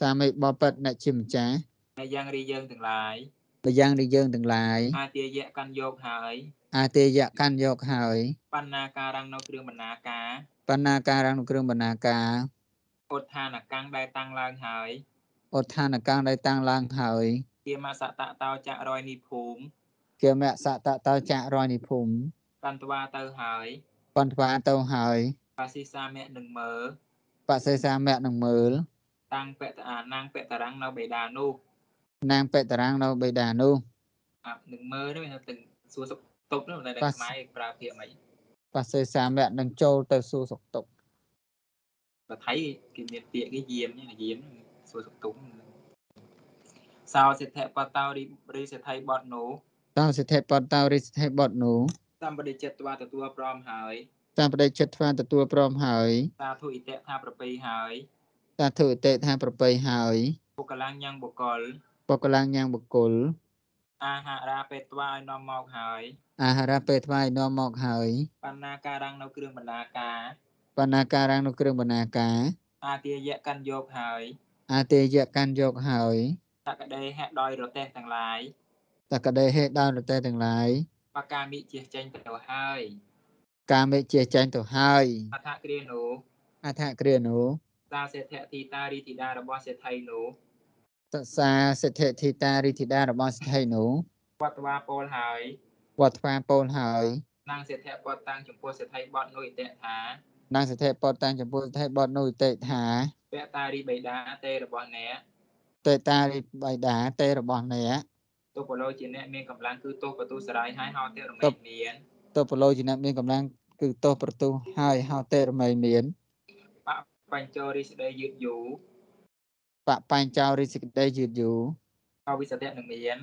សាមីបបិទ្ធអ្នកជាម្ចាស់អ្នកយ៉ាងរីយើងទាំងឡាយម្យ៉ាងដែលយើងទាំងឡាយអាទាយៈកាន់យកហើយអាទេយៈកាន់យកហើយបណ្ណាការាំងនៅគ្រឿងបណ្ណាការបណ្ណាការក្នុងគ្រឿងបណ្ណាការឧទ្ធានកាំងដែលតាំងឡើងហើយឧទ្ធានកាំងដែលតាំងឡើងហើយ ជាមសតតោចៈរយនិភូមិជាមសតតោចាក់រយនិភូមិកន្តវាទៅហើយបន្ទវាទៅហើយបាសិសាមៈនឹងមើលបសេសាមៈនឹងមើលតាំងបតអានាងបតរាំងនៅបេដានោះនាងបេតរាងនៅបេដានោះអានឹងមើលនេះទៅសួរសុខទុក្ខនោះនៅបាសខ្មែរប្រើពាក្យមិនបសេសាមៈនឹងចូលទៅសួរសុខទុក្ខបើថៃគេមានពាក្យគេយាមនេះយាមសួរសុខទុក្ខ សោសិទ្ធិបតោរីរីសិទ្ធិបតនោះតោសិទ្ធិបតោរិសិទ្ធិបតនោះសម្បដិចិត្តវាទទួលព្រមហើយតាមបដិចិត្តថ្វាទទួលព្រមហើយសាធុអិតៈថាប្រពៃហើយតាធុតិថាប្របីហើយបុគ្គលាំងញ៉ាំងបុគ្គលបកលាំងយ៉ាងបុគ្គលអាហារាពេទ្វាឲ្យនាំមកហើយអាហារពេលថ្វាយនាំមកហើយបណ្ណាការាំងនៅគ្រឿងបណ្ណាការបណ្ណាការាំងនៅគ្រឿងបណ្ណាការអាទាយៈកាន់យកហើយអាទេយៈកាន់យកហើយ តកដេហៈដោយរទេះទាំងឡាយតកដេហេដល់រទេទាំងឡាយបកាមិជាចេញទៅហើយកាមេជាចាញ់ទៅហើយអថគ្រានោះអថគ្រានោះតាសេដ្ឋទីតារីធីតារបស់សេដ្ឋីនោះតសាសិទ្ធិធីតារិទ្ធិតារបស់សិទ្ធិនោះវត្តវាពលហើយវត្តថ្វាពោលហើយនាងសេដ្ឋពតតាំងចំពោះសេដ្ឋីបតនោះអិតៈថានាងសិទ្ធិពតតាំងចំពោះសិទ្ធិបតនោះតិថាពតារីបៃតាទេរបស់អ្នក តេតារិបៃតាទេរបស់អ្នកទុបលោជាអ្នកមានកម្លាំងគឺទុបតុសរាយហើយហៅទេរមែងមានទោះប្រឡូជាអ្នកមានកម្លាំងគឺទោសប្រទុះហើយហៅទេរមីមានបបញ្ចោរីស្ដីយឺតយូរបបញ្ចោរិសេចក្តីយឺតយូរអវិសតៈនឹងមាន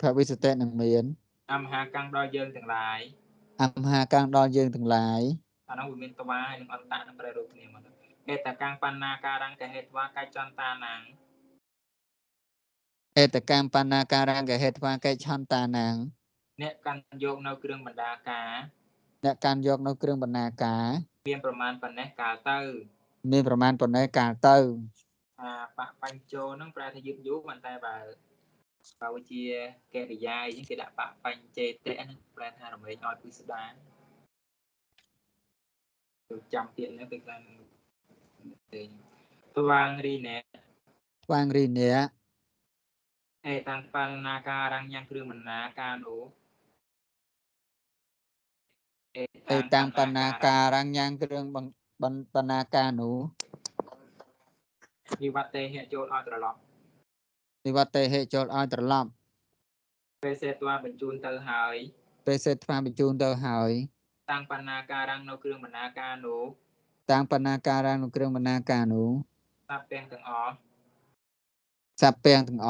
ភវិសតិនឹងមានអមហាកាំងដល់យើងទាំងឡាយអមហាកាំងដល់យើងទាំងឡាយអានោះវាមានតវាហើយនឹងអន្តៈនឹងប្រែរូបគ្នាមកហេតកាំងបណ្ណាការังកហេតវាកាយចន្តានាង អេតកម្មបណ្ណាការង្កហេត្វាកេឆន្តានាងអ្នកកាន់យកនៅគ្រឿងបណ្ដាការអ្នកកាន់យកនៅគ្រឿងបណ្ណាការមានប្រមាណប៉ុណ្ណេះកាលទៅ មានប្រមាណប៉ុណ្ណេះកាលទៅអាបៈបញ្ចោនឹងប្រែថាយឺតយូរប៉ុន្តែបើបើវិជាកិរិយាអីចឹងគេដាក់បៈបញ្ចេតៈហ្នឹងប្រែថារមែងឲ្យពិស្ដារទៅចាំទៀតនេះពេលខ្លះទេទវាងរីណែស្វាងរីនៈ អេតាំងបណ្ណាការังយ៉ាងគ្រឿងបណ្ណាការនោះ អេតាំងបណ្ណាការង្ញាងគ្រឿងបង្បណ្បណ្ណាការនោះ វិវត្តទេហេចូលឲ្យត្រឡប់ និវត្តេហេចូលឲ្យត្រឡប់ ពេលសេតវាបញ្ជូនទៅហើយ ពេលសេថ្វាបញ្ជូនទៅហើយ តាំងបណ្ណាការังនៅគ្រឿងបណ្ណាការនោះ តាំងបណ្ណាការនៅគ្រឿងបណ្ណាការនោះ ស្ដាប់ទាំងទាំងអស់ សັບពាំងទាំងអ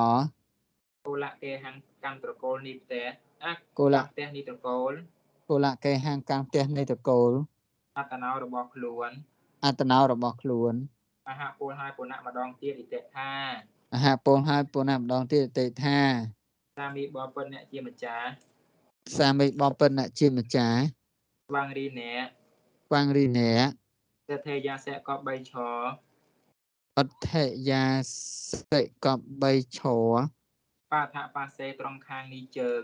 ស់គោលៈគេហាំងកម្មត្រកូលនេះផ្ទះអាគោលៈកម្មផ្ទះនេះត្រកូលគោលៈកេហាងកាំងផ្ទះនៃតកូលអត្តនោរបស់ខ្លួនអត្តនោរបស់ខ្លួនអហពលហើយពុណៈម្ដងទៀតឥតិថាអហពលហើយពុនម្ដងទៀតទេថាសាមីបបិទ្ធអ្នកជាម្ចាស់សាមិបបិទ្ធជាម្ចាស់ស្វាងរីអ្នកស្វាងរីនៈទទេយាសៈក៏បីឈរអដ្ឋយាសិកប3ឈរ បាថបាសេត្រង់ខាងនេះជើង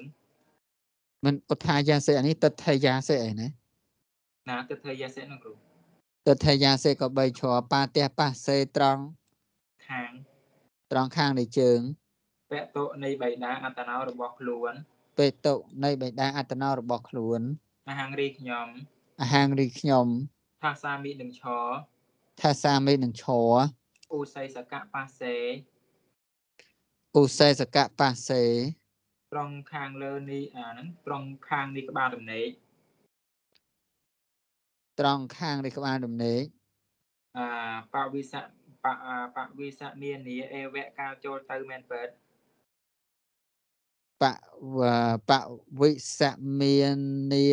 មិនអដ្ឋយាសិអានេះតថយាសិអីណាណាទទេយាសៈនោះគ្រូតថយាសិក៏3ឈរបាទះប៉ះសេត្រង់ខាងត្រង់ខាងនៃជើងពតុនៃបៃតាអត្តនោរបស់ខ្លួនពេតុនៃបេដាអត្តនោរបស់ខ្លួនអហង្រីខ្ញុំអាហាងរីខ្ញុំថាសាមីនឹងឈរថាសាមិនឹងឈរឧស័យសកៈបាសេ ឧសេសកៈប៉ះសេត្រង់ខាងលើនេះអាហ្នឹងត្រង់ខាងនេះក្បាលដំណេកត្រង់ខាងនៃក្បាលដំណេកអាបវិសៈបអាបវិសៈមាននីអេវៈកាលចូលទៅមែនពេតបវបវិសមាននី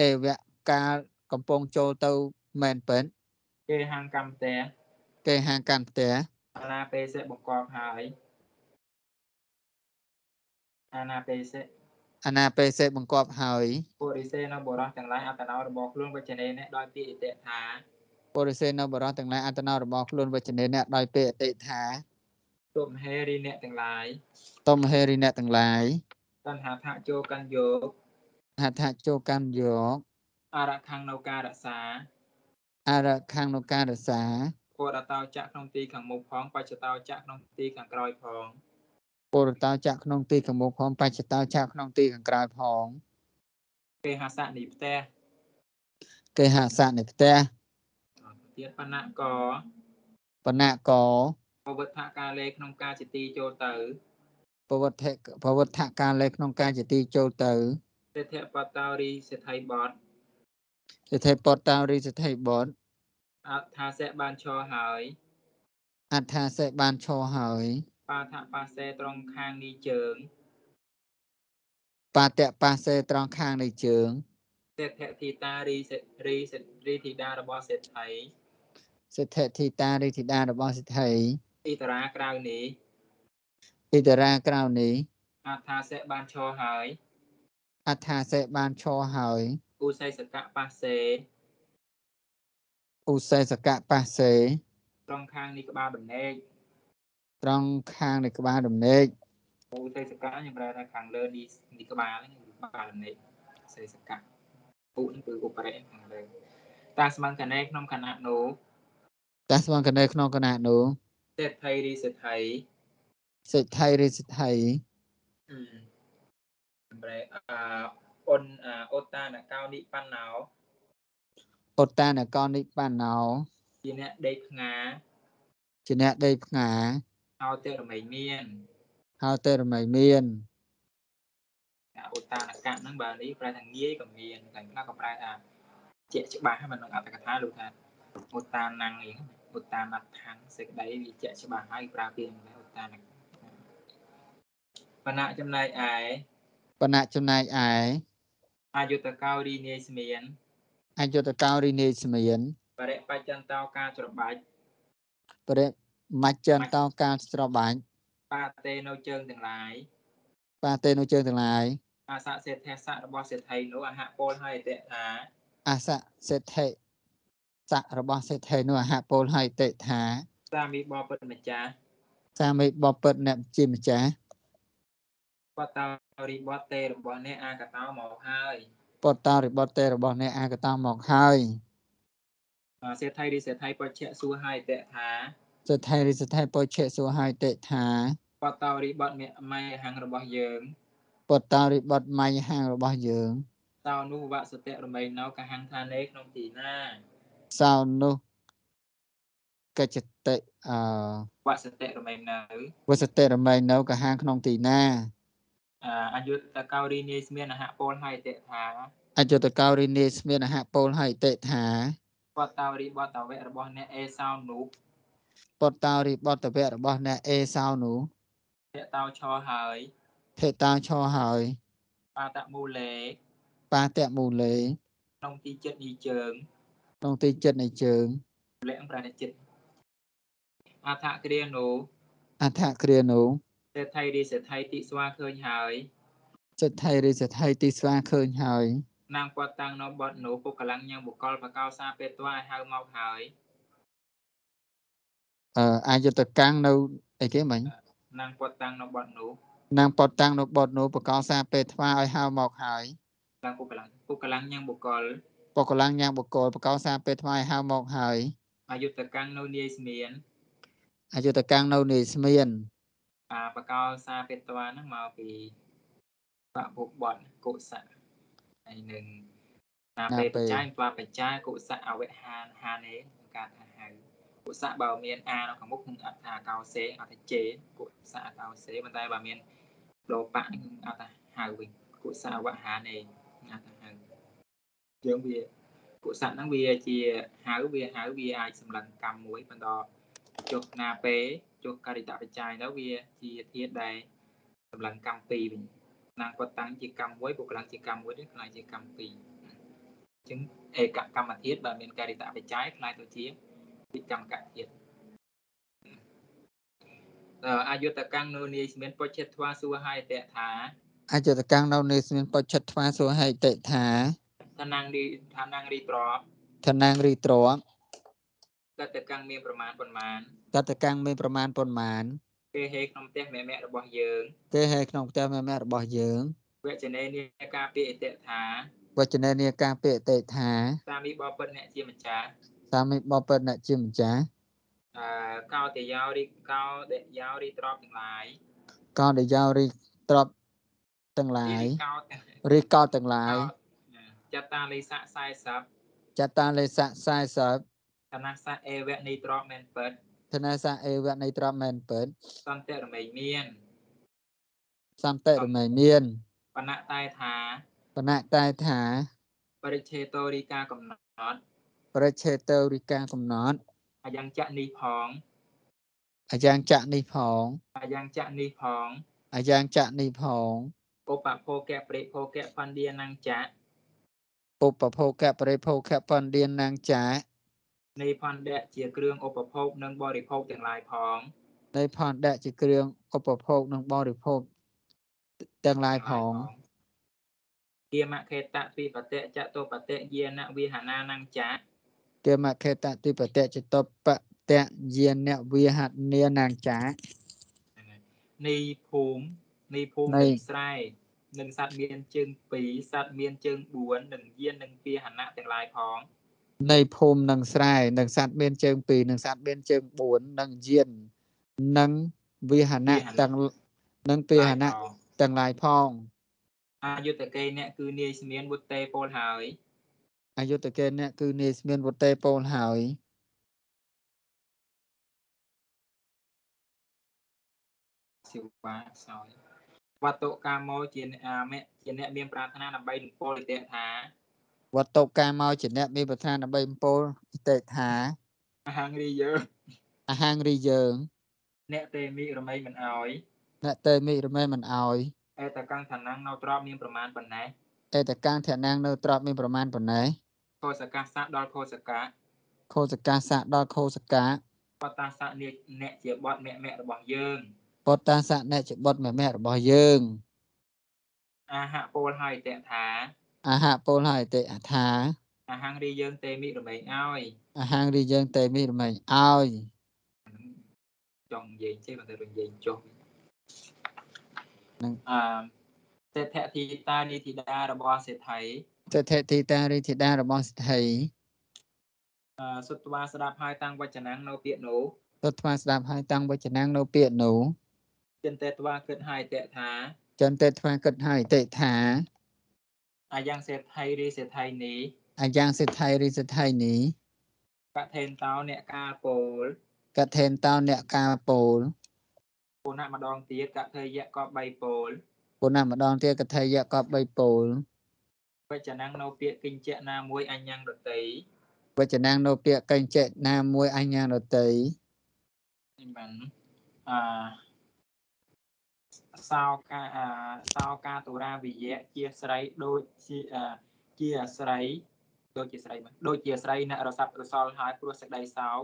អេវៈកាលកំពុងចូលទៅមែនពិនគេហាងកម្មតែគេហាងកាន់ផ្ទះអាណាបេសិបង្កប់ហើយ អាណាបេសិអាណាបេសេបង្កប់ហើយពុរិសេនៅបរោះទាំងឡាយអត្តនោរបស់ខ្លួនវចនេនេះដោយពាក្យឥតិថាបរិសេណនៅបរោះទាំងឡាយអត្តនោរបស់ខ្លួនវចនេអ្នកដោយពេលអតិថាទុំហេរីអ្នកទាំងឡាយតុមហេរីអ្នកទាំងឡាយតណ្ហាថាចូលកាន់យកហដ្ឋចូលកម្មយកអរខាងនៅការរក្សាអរខាងនៅការរសាពរតោចៈក្នុងទីខាងមុខផងបច្ចតោចៈក្នុងទីខាងក្រោយផង ពរតោចៈក្នុងទីខាងមុខផងបច្ចតោចៈក្នុងទីខាងក្រោយផងគេហសៈនេះផ្ទះគេហសៈនៃផ្ទះទៀតបណៈកបណៈកពវិធកាលេក្នុងការជាទីចូលទៅពវត្ថៈពវត្ថកាលេក្នុងការជាទីចូលទៅសិទ្ធិបតោរីសិទ្ធិបតសិទ្ធិពតតារិសិទ្ធិបុត្រអថាសៈបានឈរហើយអត្ថាសេបានឈរហើយ បាថបាសេត្រង់ខាងនេះជើងបតៈបាសេត្រង់ខាងនៃជើងសិទ្ធិធីតារីសិរីសិរីធីតារបស់សេដ្ឋីសិទ្ធិធីតារិទ្ធិតារបស់សិទ្ធិអ៊ីតារាក្រៅនេះអ៊ីតារាក្រៅនេះអថាសៈបានឈរហើយអត្ថាសេបានឈរហើយឧស័យសកៈបាសេឧសេសកៈបាសេត្រង់ខាងនេះក្បាលដំណេក ត្រង់ខាងនៃក្បាលដំណេកឧស័យសកៈខ្ញុំប្រែថាខាងលើនេះនេះក្បាលនេះក្បាលដំណេកឧស័យសកៈឧនេះគឺឧបរិយខាងលើតាស្មានកណេក្នុងខណៈនោះតាស្វងកណេក្នុងគណៈនោះសេដ្ឋីរីសេដ្ឋីសិទ្ធិរិសិទ្ធិអឺប្រែអឺអនអអូតានកោនិបណ្ណោឧត្តានកោនិបណ្ណោជាអ្នកដេកផ្ងាជាអ្នកដេកផ្ងា ឲ្យទៅរមែងមានហើយទៅរមីមានអាអូតានកៈហ្នឹងបើនេះប្រែថាងាយក៏មានតែខ្លះក៏ប្រែថាជាក់ច្បាស់ហើយមិននឹងអត្ថកថាលោកថាអូតាណាំងអីឧតានដ្ឋានសេចក្តីវាជាក់ច្បាស់ហើយប្រើពាក្យហ្នឹងដែរឧតានបណ្ណៈចំណែកឯបណ្ណៈចំណែកឯអយុត្តកោរីនាយស្មានអយុធកោរីនេស្មានបរិបច្ចន្តោការច្របាច់បរិ មច្ចន្តោការស្របាច់បាតេនៅជើងទាំងឡាយបាទេនៅជើងទាំងឡាយអាសៈសេដ្ឋសៈរបស់សេដ្ឋីនោះអហពលហើយតេថាអសៈសេដ្ឋិស័ករបស់សេដ្ឋីនោះអហពលហើយតិថាសាមីបបិទ្ធម្ចាស់សាមិបពិតអ្នកជាម្ចាស់បតោរីបតតេរបស់អ្នកអាកតោមកហើយពតោរិបតទេរបស់អ្នកអាកតោមកហើយអសេដ្ឋីរីសេដ្ឋីបច្ចៈសួរហើយតេថា សេដ្ឋីរិសេដ្ឋីពុឆេសួរហើយតិថាបតោរីបតមេម៉ៃហាំងរបស់យើងពតោរិបតមៃហាងរបស់យើងតោនោះវសតិរមែងនៅកហាំងថានេក្នុងទីណាសោនោះកច្ចតិអឺវសតិរមែងនៅវសតិរមែងនៅកហាងក្នុងទីណាអអយុត្តកោរីនាយស្មានអហពលហើយតេថាអយុធកោរិនេស្មានអហពលហើយតិថាបតោរីបតវៈរបស់អ្នកអេសោនោះ ពតោរិបតវៈរបស់អ្នកអេសោនោះតេតោឆោហើយភេតាឈរហើយបាតមូលេបាតមូលេក្នុងទីចិត្តនេះជើងក្នុងទីចិត្តនៃជើងលាក់ប្រណិចិត្តអថគ្រានោះអដ្ឋគ្រានោះសេដ្ឋីរីសេដ្ឋីទីស្វាឃើញហើយសិទ្ធិរិសិទ្ធិទីស្វាឃើញហើយនាងគាត់តាំងនៅបត់នោះពុកកម្លាំងញ៉ាំបុគ្គលបកោសាពេតួឲ្យហៅមកហើយ អឺអយុធកាំងនៅអីគេមិញនាងគាត់តាំងនៅបត់នោះនាងពតតាំងនៅបតនោះបកោសាពេលថ្វាឲ្យហៅមកហើយឡើងពុកកម្លាំងពុកកម្លាំងញ៉ាំបុគ្គលបកលាំងយ៉ាងបកលបកោសាពេលថ្វាឲ្យហៅមកហើយអយុត្តកាំងនៅនាយស្មានអយុធកាំងនៅនេះស្មានអាបកោសាពេតួហ្នឹងមកពីបពុបត់កុសៈហើយនឹងណាពេលបច្ច័យផ្លាបច្ច័យកុសៈអវហានហានេក្នុងការថា ហៅកុសៈបើមានអានៅខាងមុខនឹងអត្ថាកោសេអត្ថជេកុសៈកោសេប៉ុន្តែបើមានលោបៈនឹងអត្ថាហៅវិញកុសៈអវហានេអត្ថាហៅយើងវាកុសៈហ្នឹងវាជាហៅវាហៅវាអាចសម្លឹងកម្មមួយបន្តចុះណាពេចុះការិតបច្ច័យទៅវាជាធាតុដែលសម្លឹងកម្មពីរវិញណាងគាត់តាំងជាកម្មមួយពុកឡើងជាកម្មមួយនេះខ្លាយជាកម្មពីរអញ្ចឹងឯកកម្មធាតុបើមានការិតបច្ច័យខ្លាយទៅជា វិកម្មកធាតុអឺអយុត្តកាំងនៅនាយស្មានពុជិតធ្វាសួរហើយតេថាអយុធកាំងនៅនេះស្មានបច្ឆិតថ្វាសួរឲ្យតិថាឋានងរីឋានងរីទ្របឋានាងរីទ្របកតកាំងមានប្រមាណប៉ុន្មានកតកាំងមានប្រមាណប៉ុន្មានគេហេក្នុងផ្ទះមេមៈរបស់យើងគេហែក្នុងផ្ទះមេម៉ាក់របស់យើងវចនេនាការពារអតិថាវចនេនាការពាក្យតិថាសាមីបបិទ្ធអ្នកជាម្ចាស់សា មិបពិតអ្នកជាម្ចាស់អឺកោតយោរីកោដយោរីទ្របទាំងឡាយក៏ដែលយករីទ្របទាំងឡាយកោតរីកោទាំងឡាយចតាលិស័ក40ចតាលេស័ក40ឋានស័កអេវៈនៃទ្របមែនពិតធនស័កអេវៈនៃទ្របមែនពិតសន្តិរមែងមានសន្តិរមែងមានបណៈតែថាបណៈតែថាបរិច្ឆេតោរីការកំណត់ ប្រជេតើរិកាកំណត់អាយ៉ាងចៈនេះផងអាយ៉ាងចៈនេះផងអាយ៉ាងចៈនេះផងអាយ៉ាងចៈនេះផងឧបភោគៈប្រិភោគៈបណ្ឌានังចៈពុបភោគៈបរិភោគៈបណ្ឌាននាងចានៃផនដៈជាគ្រឿងឧបភោគនិងបរិភោគទាំងឡាយផងនៃផនដៈជាគ្រឿងឧបភោគនិងបរិភោគទាំងឡាយផងគាមខេតៈពីបតិចតុបតិយានវិហណានังចៈ គេមកេតតិបតៈចតបតៈយានៈវិហនានាងចានៃភូមិនៃភូមិនៃនិងស្រែនិងសត្វមានជើង2សត្វមានជើង4និងយាននិងពាហនៈទាំងឡាយផងនៃភូមិនិងស្រែនិងសត្វមានជើង2និងសត្វមានជើង4និងយាននិងវិហណៈទាំងនិងពាហណៈផងទាំងឡាយផងអយុត្តកេអ្នកគឺនាយស្មានវុតេពលហើយ អយុធកេអ្នកគឺនាយស្មានវតេពោលហើយសិវាសោយវត្តុកាមោជាអ្នកអាមៈជាអ្នកមានប្រាថ្នាដើម្បីលំពលិតៈថាវត្តុកាមកជាអ្នកមានប្រធានដើម្បីបំពល់អតិថាអហាងរីយើងអាហាងរីយើង អ្នកទេមីរមែងមិនអោយអ្នកទេមិរមែមិនអោយអេតកាំងឋានៈនៅទ្របមានប្រមាណប៉ុណ្ណេះ អេតកាំងធនាងនៅទ្របមានប្រមាណប៉ុណ្ណេះខោសកាសៈដល់ខោសកៈខោសកាសៈដល់ខោសកាបតាសៈនេះអ្នកជាបត់មគ្គមគ្គរបស់យើងពតតាសៈអ្នកជាបុត្រមេមៈរបស់យើងអាហៈពលហើយតេថាអាហៈពលហើយតិអថាអាហាងរីយើងទេមីរមែងអោយអាហាងរីយើងទេមិរមែអោយចង់និយាយចេះបើតែរនិយាយចុះនឹងអឺ សេដ្ឋធីតានីធីតារបស់សេដ្ឋីទិដ្ឋិទីតារិធិតារបស់សិទ្ធិអឺសុទ្ធវាស្ដាប់ហើយតាំងវចនាងនៅពាក្យនោះទតថ្មស្ដាប់ហើយតាំងវចនាងនៅពាក្យនោះចិនតេត្វាគិតហើយតេថាចន្ទិថ្មគិតហើយតិថាអាយ៉ាងសេដ្ឋីរីសេដ្ឋីនេះអាយ៉ាងសិទ្ធិរិសិទ្ធិនេះកថេនតោអ្នកកាលពោលកថេនតោអ្នកកាពោលពុណៈម្ដងទៀតកថេយៈក៏3ពោល ពុនម្ដងទៀតកថេយកប3ពោលវចនាងនៅពាក្យកិញ្ចៈណាមួយអញ្ញងដតីវចនាងនៅពាក្យកញ្ចេណាមួយអញ្ញានតីនេះបានអឺសោកាអឺសោកាទុរាវិយៈជាស្រីដូចជាអឺជាស្រីដូចជាស្រីមកដូចជាស្រីអ្នករស័ព្ទរសល់ហើយព្រោះសេចក្តីសោក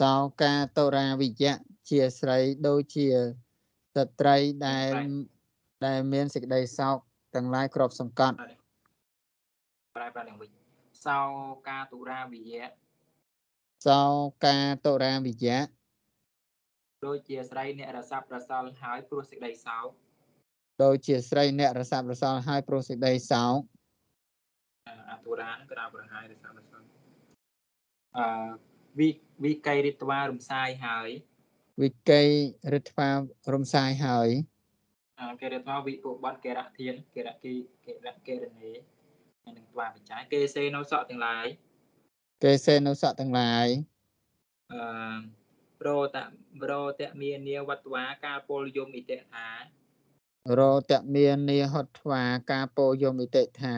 សោកាតរាវិយៈជាស្រីដូចជាស្ត្រីដែល ដែលមានសេចក្តីសោកទាំងឡាយគ្របសង្កត់ប្រែប្រែឡើងវិញសោកាទុរាវិយៈសោកាតរាវិយៈដូចជាស្រីអ្នករស័ព្ទរសល់ហើយព្រោះសេចក្តីសោកដូចជាស្រីអ្នករសាប់រសល់ហើយព្រោះសេចក្តីសោកអឺអទុរាហ្នឹងក្រៅប្រហាយរស័ព្ទរសល់អឺវិវិកៃរិតវារំសាយហើយវិក័យរិទ្ធវារំសាយហើយអឺ គេរិតវាវិពុបតកេរៈធានកេរៈគីកេរៈកេរណេហើយនឹងទ្វាបច្ច័យគេសេនៅសក់ទាំងឡាយគេសេនៅសក់ទាំងឡាយអឺប្រតប្រតមាននាវត្តវាកាលពលយមអ៊ីតេថារតមាននាហតថ្វាការពោយមិតិថា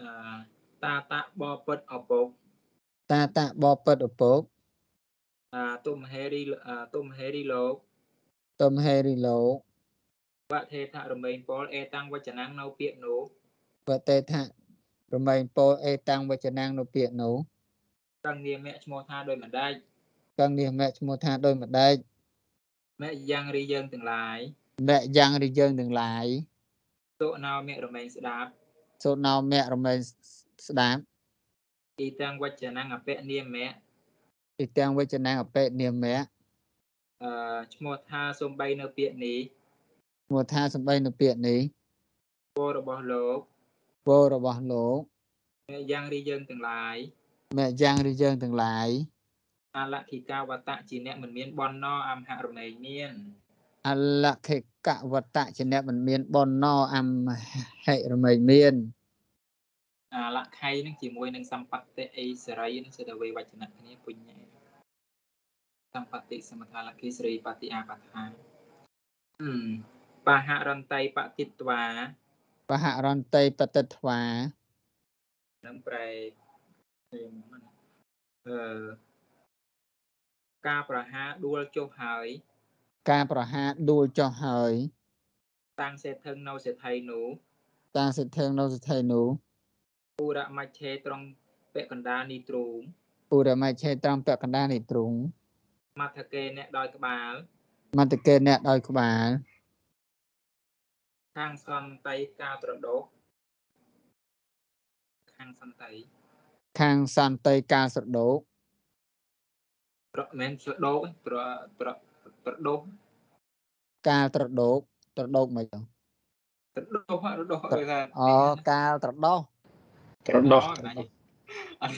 អឺតាតបពិតអពុកតាតបពិតឧបោកអឺទុំហេរីអឺទុំហេរីលោកទុំហេរីលោក វថេថរមែងពលអេតាំងវចនាងនៅពាក្យនោះបតេថារមែងពោលអេតាំងវចនាងនៅពាក្យនោះតាំងនាមៈឈ្មោះថាដោយម្ដេចកឹងនេះមគ្គឈ្មោះថាដូចម្ដេចមៈយ៉ាងរីយើងទាំងឡាយមគ្គយ៉ាងរិយើងទាំងឡាយទុណោមៈរមែងស្ដាប់សូត្រណោមគ្គរមែងស្ដាប់អ៊ីតាំងវចនាងអពៈនាមៈទីទាំងវចនាងអបេនាមៈអឺឈ្មោះថាសំបីនៅពាក្យនេះ ឈ្មោះថាសំបីនៅពាក្យនេះពលរបស់លោកពោលរបស់លោកមៈយ៉ាងរីយើងទាំងឡាយមគ្គយ៉ាងរិយើងទាំងឡាយអលក្ខិកាវតៈជាអ្នកមិនមានបនណអមហរមែងមានអលក្ខិកវតៈជាអ្នកមិនមានបនណអំហិរមែងមានអលក្ខៃនឹងជាមួយនឹងសម្បត្តិអេសរីនឹងសេតវេវចនៈគ្នាពុញ្ញេសម្បត្តិសមថាលក្ខិស្រីបតិអាបថាអឺ បហរន្តៃបតិត្វាបហរន្តីបតិថ្វានឹងប្រែអឺការប្រហារដួលចុះហើយ ការប្រហារដួលចុះហើយតាំងសេដ្ឋឹងនៅសេដ្ឋីនោះតាសិទ្ធិនៅសិទ្ធិនោះពុរមច្ឆេត្រង់ពាក់កណ្ដាលនេះទ្រូងពុរមច្ឆេត្រង់ពាក់កណ្ដាលនេះទ្រង់មត្ថកេអ្នកដោយក្បាលមន្តកេអ្នកដោយក្បាល ខាងសន្តិការត្រដោកខាងសន្តិខាងសន្តិកាលស្រដោកប្រមិនស្រដោកទេប្រប្រប្រដោកកាលត្រដោកត្រដោកមិនចឹងត្រដោកត្រដោកគេថាអូកាលត្រដោះត្រដោកអី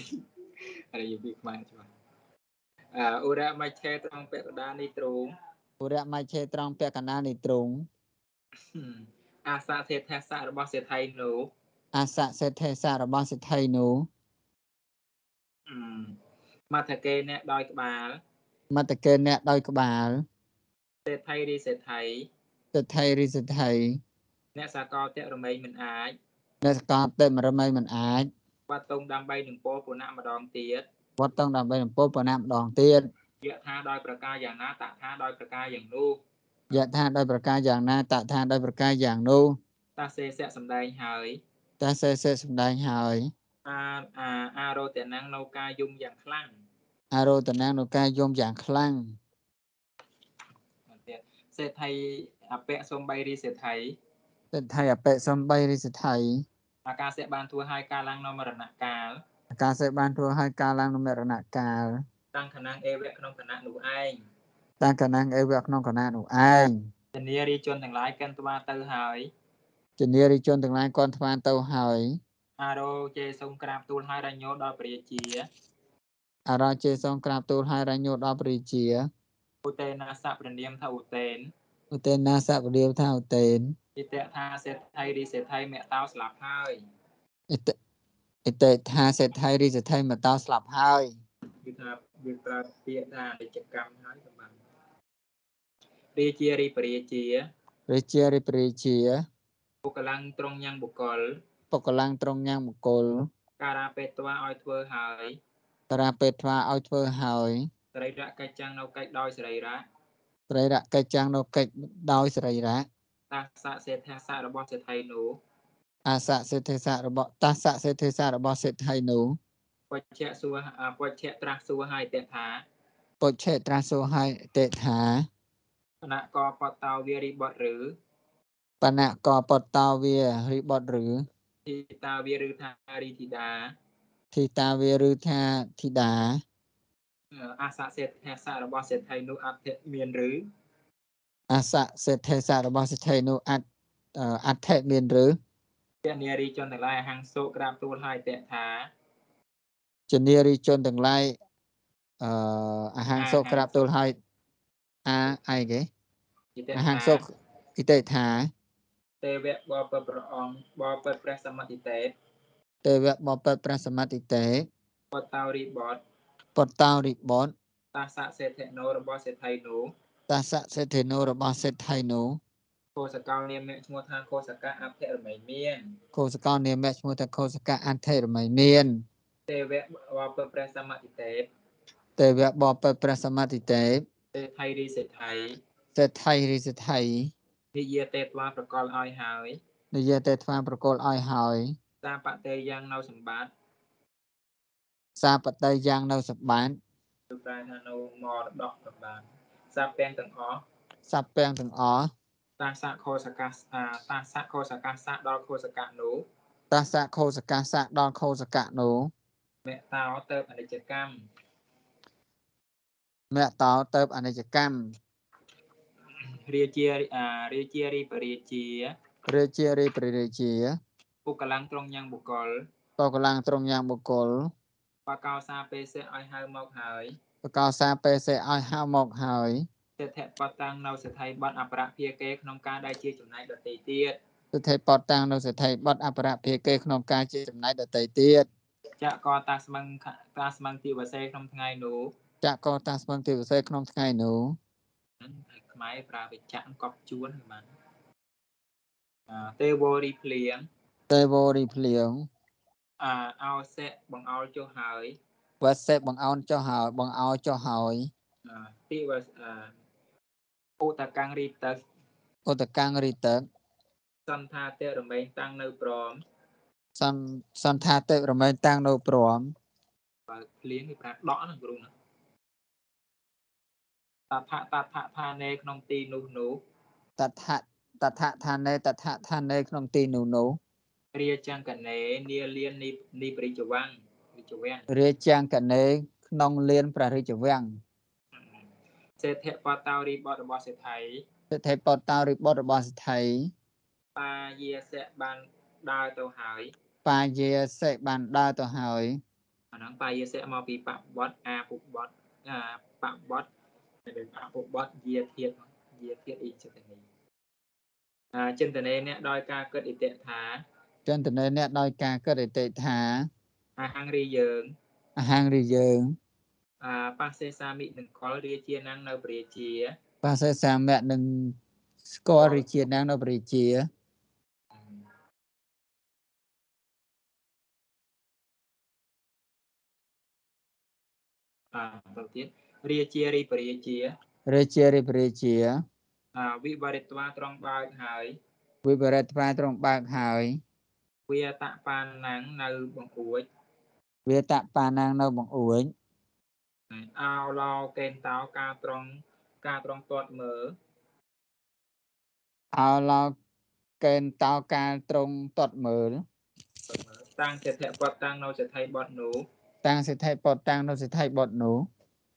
អីពីខ្មែរច្បាស់អឺឧរមច្ឆេត្រង់ពាក់កណ្ដាលនេះទ្រូងពុរមច្ឆេត្រង់ពាក់កណ្ដាលនេះទ្រង់ អាសាសេដ្ឋាសៈរបស់សេដ្ឋីនោះអសៈសេដ្ឋេសៈរបស់សិទ្ធិនោះអឺមត្ថកេអ្នកដោយក្បាលមន្តកេអ្នកដោយក្បាលសេដ្ឋីរីសេដ្ឋីសិទ្ធិរិសិទ្ធិអ្នកសាកលតរមែងមិនអាចអ្នកសកលទេមរមីមិនអាចបាត់តុងដើម្បីនឹងពោលពុណៈម្ដងទៀតវត្តតឹងដើម្បីបំពោប៉ុណ្ណាម្ដងទៀតយៈថាដោយប្រការយ៉ាងណាតថាដោយប្រការយ៉ាងនោះ យថាដោយប្រការយ៉ាងណាតថាដោយប្រការយ៉ាងនោះតាសេសៈសំដែងហើយតាសេសេសំដែងហើយអាអាអារោតនាងនៅការយំយ៉ាងខ្លាំងអរោតនានៅការយំយ៉ាងខ្លាំងមកទៀតសេដ្ឋីអពៈសំបីរីសេដ្ឋីទិដ្ឋិអបិសំបីរិសថៃអាកាសៈបានធ្វើឲ្យការឡើងនៅមរណកាលអាកាសេបានធ្វើឲ្យការឡើងនមរណកាលតាំងខណៈអេវៈក្នុងគណៈនោះឯង តាកណាំងអីវៈក្នុងគណៈនោះឯងធានារីជនទាំងឡាយកិនត្វាទៅហើយជំនារិជនទាំងឡាយគាត់ថ្វានទៅហើយអារោជេសូមក្រាបទូលឲ្យរញោដល់ព្រះរាជាអរាជេសងក្រាបទូលឲ្យរញ្ញោដល់ព្រះរាជាឧតេណាសៈព្រះនាមថាឧតេនឧទេណាសវរាវថាឧតេនឥតៈថាសេដ្ឋីរីសេដ្ឋីមេតោស្លាប់ហើយអិតអិតេថាសេដ្ឋីរិសថៃមកតោស្លាប់ហើយគឺថាវាប្រើពាក្យថានិច្ចកម្មហើយសម្បាន រាជារីព្រះរាជារាជារិព្រះរាជាបុគ្គលាំងត្រង់ញ៉ាំងបុគ្គលបុគ្គលាំងត្រង់ញ៉ាំងបុគ្គលការ៉ាពេតត្វាឲ្យធ្វើហើយតារាពេទ្វាឲ្យធ្វើហើយត្រីរៈកិច្ចចាំងនៅកិច្ចដោយសេរីរៈត្រីរកិច្ចចាំងនៅកិច្ចដោយសេរីរៈតាសៈសេដ្ឋាសៈរបស់សេដ្ឋីនោះអាសៈសេដ្ឋិសៈរបស់តាសៈសេដ្ឋិសៈរបស់សេដ្ឋីនោះបច្ចៈសួរអបច្ចៈត្រាស់សួរឲ្យតេថាពុច្ឆេត្រាសោហើយទេថា គណៈកបតោវារីបតឬបណៈកបតោវារិបតឬទីតាវាឬថារីធីតាធីតាវាឬថាធីតាអាសៈសេដ្ឋាសៈរបស់សេដ្ឋីនោះអធិមានឬអាសៈសេដ្ឋិសៈរបស់សេដ្ឋីនោះអត្តអឺអត្ថិមានឬពនារីជនទាំងឡាយអហង្សូក្រាបទូលឲ្យតេថាជនារីជនទាំងឡាយអឺអហង្សុក្រាបទូលឲ្យអាអីគេឥតៈ អហង្សុអ៊ីតេថាទេវៈបបិទ្ធព្រះអង្គបបិទ្ធព្រះសមតិតេទេវៈបបិទ្ធព្រះសមតិតេបតោរីបតបតោរិបតតាសៈសេដ្ឋិណោរបស់សេដ្ឋីនោះតាសៈសេដ្ឋិនោរបស់សេដ្ឋីនោះគោសកលនាមៈឈ្មោះថាគោសកៈអភរមីមានកោសកលនាមៈឈ្មោះថាកោសកៈអត្ថិរមីមានទេវៈបបិទ្ធព្រះសមតិតេទេវៈបបិទ្ធព្រះសមតិតេសេដ្ឋីរីសេដ្ឋី សេដ្ឋីរិសេដ្ឋីនិយាទេត្វាប្រកលឲ្យហើយនិយាយតែថ្វាប្រគល់ឲ្យហើយតាបតេយ៉ាងនៅសម្បត្តិសាបតីយ៉ាងនៅសម្បានគឺប្រែថានៅមរតកសម្បត្តិសាពាំងទាំងអស់សាប់ពាំងទាំងអស់តាសៈខោសកាសអាតាសៈខោសកាសៈដល់ខោសកៈនោះតាសៈខោសកាសៈដល់ខោសកៈនោះមេតោទៅអនិច្ចកម្មមគ្គតោទៅអនិច្ចកម្ម រាជាអារាជារីបរាជារាជារិព្រះរាជាពុកលាំងត្រង់យ៉ាងបុគ្គលបកលាំងត្រង់យ៉ាងបុគ្គលបកោសាពេសេឲ្យហៅមកហើយបកោសាពេសេឲ្យហៅមកហើយសិទ្ធិបតតាំងនៅសិទ្ធិបតអបរភាគេក្នុងការដែលជាចំណែកដតីទៀតសិទ្ធិបតតាំងនៅសិទ្ធិបតអបរភាគេក្នុងការជាចំណែកដតីទៀតចកតាស្មឹងខតាស្មឹងទីវសេក្នុងថ្ងៃនោះចកកតាស្មងទេវសេក្នុងថ្ងៃនោះ ហើយខ្មែរប្រើវិជ្ជៈកប់ជួនហ្នឹងបានអាទេវរីភ្លៀងទេវរីភ្លៀងអាអោសេបង្អោលចុះហើយវត្តសេបងអោនចុះហើយបងអោចុះហើយអាទីវសអាឧតកាំងរីតឹកឧតកាំងរីតើសន្តាទេរមែងតាំងនៅព្រមសន្សន្តាទេរមែងតាំងនៅព្រមបើភ្លៀងគេប្រើដកហ្នឹងគ្រូណា តថតថឋានេក្នុងទីនោះនោះតថតថឋានេតថឋានេក្នុងទីនោះនោះរាចង្កណេនាលៀននីនីបរិជវាំងរិជវាំងរាជាងកណេក្នុងលៀនព្រះរាជវាំងសេដ្ឋបតោរីបតរបស់សេដ្ឋីសិទ្ធិបតោរិបុត្ររបស់សិទ្ធិបាយាសៈបានដើរទៅហើយបាយាសិបានដើរទៅហើយអាហ្នឹងបាយាសៈមកពីបបតអាពុបតអាបបត ដែលអពុបតយាធាតយាធាតអ៊ីចិតនីអាចិន្តនេអ្នកដោយការគិតអិតិថាចន្ទនេអ្នកដោយការកិតអតិថាអាហង្រីយើងអហង្រិយើងអាបាសេសាមិនឹងកលរាជាណាំងនៅព្រះរាជាបាសេសាមៈនឹងស្គាល់រាជាណាំងនៅព្រះរាជាអទៅទៀត រាជារីបរាជារាជារិបរាជាអវិបរិតវាត្រង់បើកហើយវិបរិតថ្វាត្រង់បើកហើយវាតបាណាំងនៅបង្អួចវាតបាណាងនៅបង្អួចអោឡោកេនតោការត្រង់ការត្រង់ទាត់មើលអោឡោកេនតោកាលត្រង់តត់មើលតាំងចិត្តពតតាំងនៅចថៃបតនោះតាំងសិទ្ធិពតតាំងនៅសិទ្ធិបតនោះ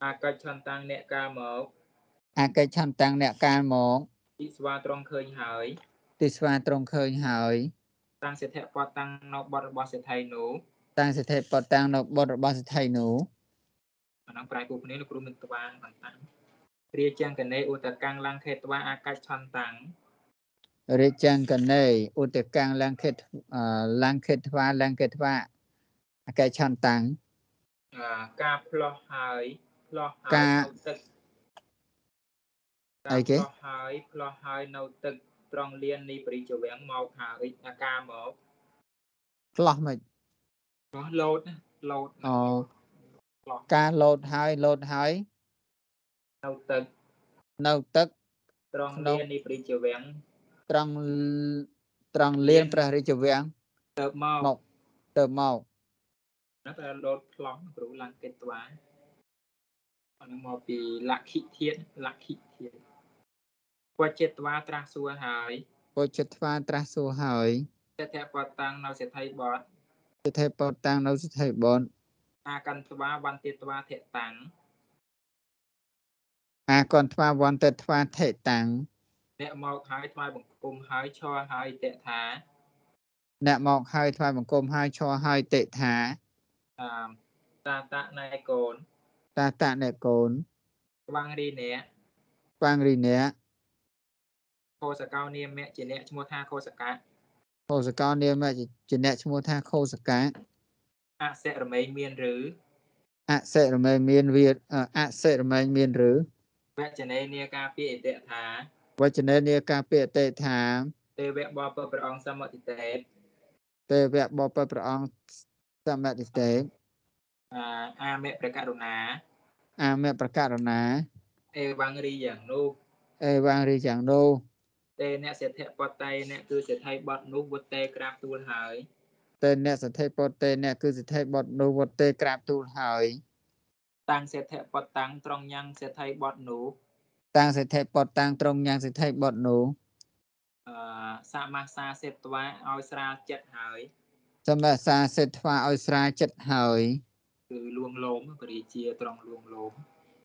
អាកិច្ចឆន្តាំងអ្នកការមកអកិច្ចឆន្តាំងអ្នកកាលមកទីស្វាត្រង់ឃើញហើយទីស្វាត្រង់ឃើញហើយតាំងសិទ្ធិពតតាំងនៅបតរបស់សិទ្ធិនោះតាំងសិទ្ធិពតតាំងនៅបតរបស់សិទ្ធិនោះអានឹងប្រែគូគ្នាលោកគ្រូមានត្បាងបន្តតាំងរាជាងកណេឧតកាំងលង្ខេតវាអាកិច្ចឆន្តាំងរាជង្កណេឧតកាំងលង្ខិតអឺលង្ខិតថ្វាលង្ខិតថ្វាអកិច្ចឆន្តាំងអឺការផ្លោះហើយផ្លោះហើយ ការនៅទឹកអីគេផ្លោះហើយផ្លោះហើយនៅទឹកត្រង់លៀននេះបរិជ្ជវាំងមកហើយអាការមកផ្លោះមិនផ្លោះលោតណាលោតអូផ្លោះការលោតហើយលោតហើយនៅទឹកនៅទឹកត្រង់ក្នុងលៀននេះបរិជ្ជវាំងត្រង់ត្រង់លៀនព្រះរាជវាំងទៅមកមកទៅមកណាតែលោតផ្លោះគ្រូលង្កេតវា អានឹងមកពីលក្ខិធាតលក្ខិធាតវចេតវាត្រាស់សួរហើយពុជិតថ្វាត្រាស់សួរហើយសិទ្ធិពតតាំងនៅសិទ្ធិបតសិទ្ធិពតតាំងនៅសិទ្ធិបនអាកន្តវាវន្តិតវាធិតាំងអាកនថ្វាវន្តិថ្វាថេតាំងអ្នកមកហើយថ្វាយបង្គំហើយឈរហើយតេថាអ្នកមកហើយថ្វាយបង្គំហើយឈរហើយតិថាអឺតាតណៃកូន តាតអ្នកកូនស្វាងរីអ្នកបាងរីអ្នកខោសកោនាមៈជាអ្នកឈ្មោះថាខោសកៈខោសកោនាមជាអ្នកឈ្មោះថាខោសកាអសិរមេងមានឬអសិរមេមានវាអសិរមេមានឬវចនេនាការពាអតិថាវចនេនាការពាក្យអតិថាទេវៈបបព្រះអង្គសមតិតេតទេវៈបបិទ្ធព្រះអង្គសមតិទេ អាអាមេប្រករុណាអាមេប្រកាសណាអេវងរីយ៉ាងនោះអេវាងរីយ៉ាងនោះទេអ្នកសិទ្ធិបតៃអ្នកគឺសិទ្ធិបតនោះវុតេក្រាបទូលហើយទេអ្នកសទ្ធិពតទេអ្នកគឺសទ្ធិបតនោះវតេក្រាបទូលហើយតាំងសិទ្ធិបតតាំងត្រង់ញ៉ាំងសិទ្ធិបតនោះតាំងសទ្ធិពតតាំងត្រង់យ៉ាងសទ្ធិបតនោះអឺសមាសាសេតវាឲ្យស្រាលចិត្តហើយសម្រាប់សាសិទ្ធថ្វាឲ្យស្រាលចិត្តហើយ គឺលួងលោមបរិជាត្រង់លួងលោម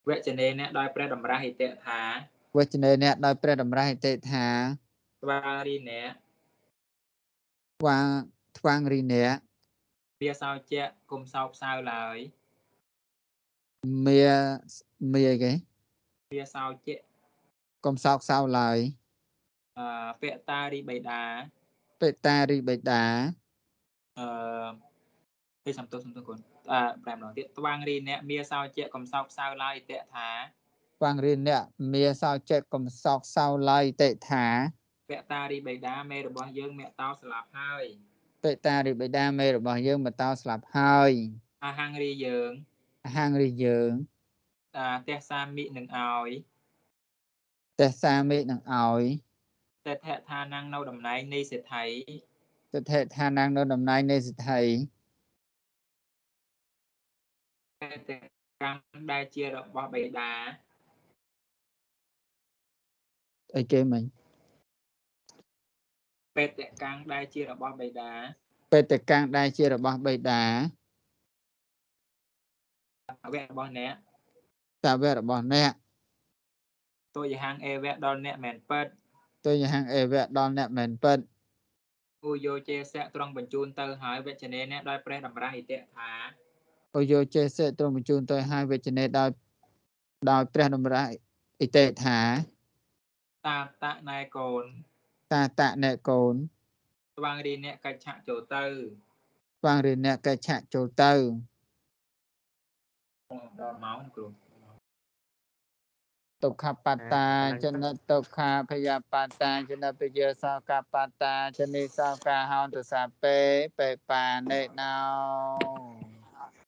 វចនេអ្នកដោយព្រះតម្រាស់ហិតិថាវចនេអ្នកដោយព្រះតម្រាស់អតិថាស្វារីអ្នកស្វាងថ្វាងរីអ្នកវាសោជៈគុំសោផ្សៅឡើយមាមាអីគេវាសោជៈកុំសោកសៅឡើយអឺពៈតារីបៃតាបេតារីបេតាអឺទេសំទោសសំទោសគុណ អឺប្រែម្ដងទៀតត្វាងរីអ្នកវាសោជៈគុំសោផ្សៅឡើយអតិថាស្វាងរីអ្នកមាសោចិត្តកុំសោកសៅឡើយតិថាពៈតារីបៃតាមេរបស់យើងមេតោស្លាប់ហើយបេតារីបេតាមេរបស់យើងមកតោស្លាប់ហើយអាហាងរីយើងអហាងរីយើងអាទេសាមិនឹងឲ្យទេសាមិនឹងឲ្យទេថឋានងនៅតំណែងនៃសេដ្ឋីទិដ្ឋិឋានងនៅតំណែងនៃសិទ្ធិ ទេកម្មដែលជារបស់បៃតាអីគេមិញបេតកម្មដែលជារបស់បៃតាបេតកាំងដែលជារបស់បេតាអវៈរបស់អ្នកតាវៈរបស់អ្នកទុយហាងអេវៈដល់អ្នកមែនពិតទុយហាងអេវៈដល់អ្នកមែនពិតឧយោជេសៈត្រង់បញ្ជូនទៅហើយវចនេអ្នកដោយព្រះតម្រាស់អិតិថា អយោចេសិទ្រង់បញ្ជូនទៅឲ្យវិជ្ជនេដោយដោយព្រះតម្រាស់អិតិថាតាតណែកូនតាតអ្នកកូនស្វាងរីអ្នកកិច្ចឆៈចូលទៅស្វាងរីអ្នកកិច្ចឆៈចូលទៅដល់ម៉ោងគ្រូទុក្ខបត្តាចនិតទុក្ខាភយបត្តាចនិតពយសោកបត្តាចនិសោកាហោទសាពេបេបានេណោ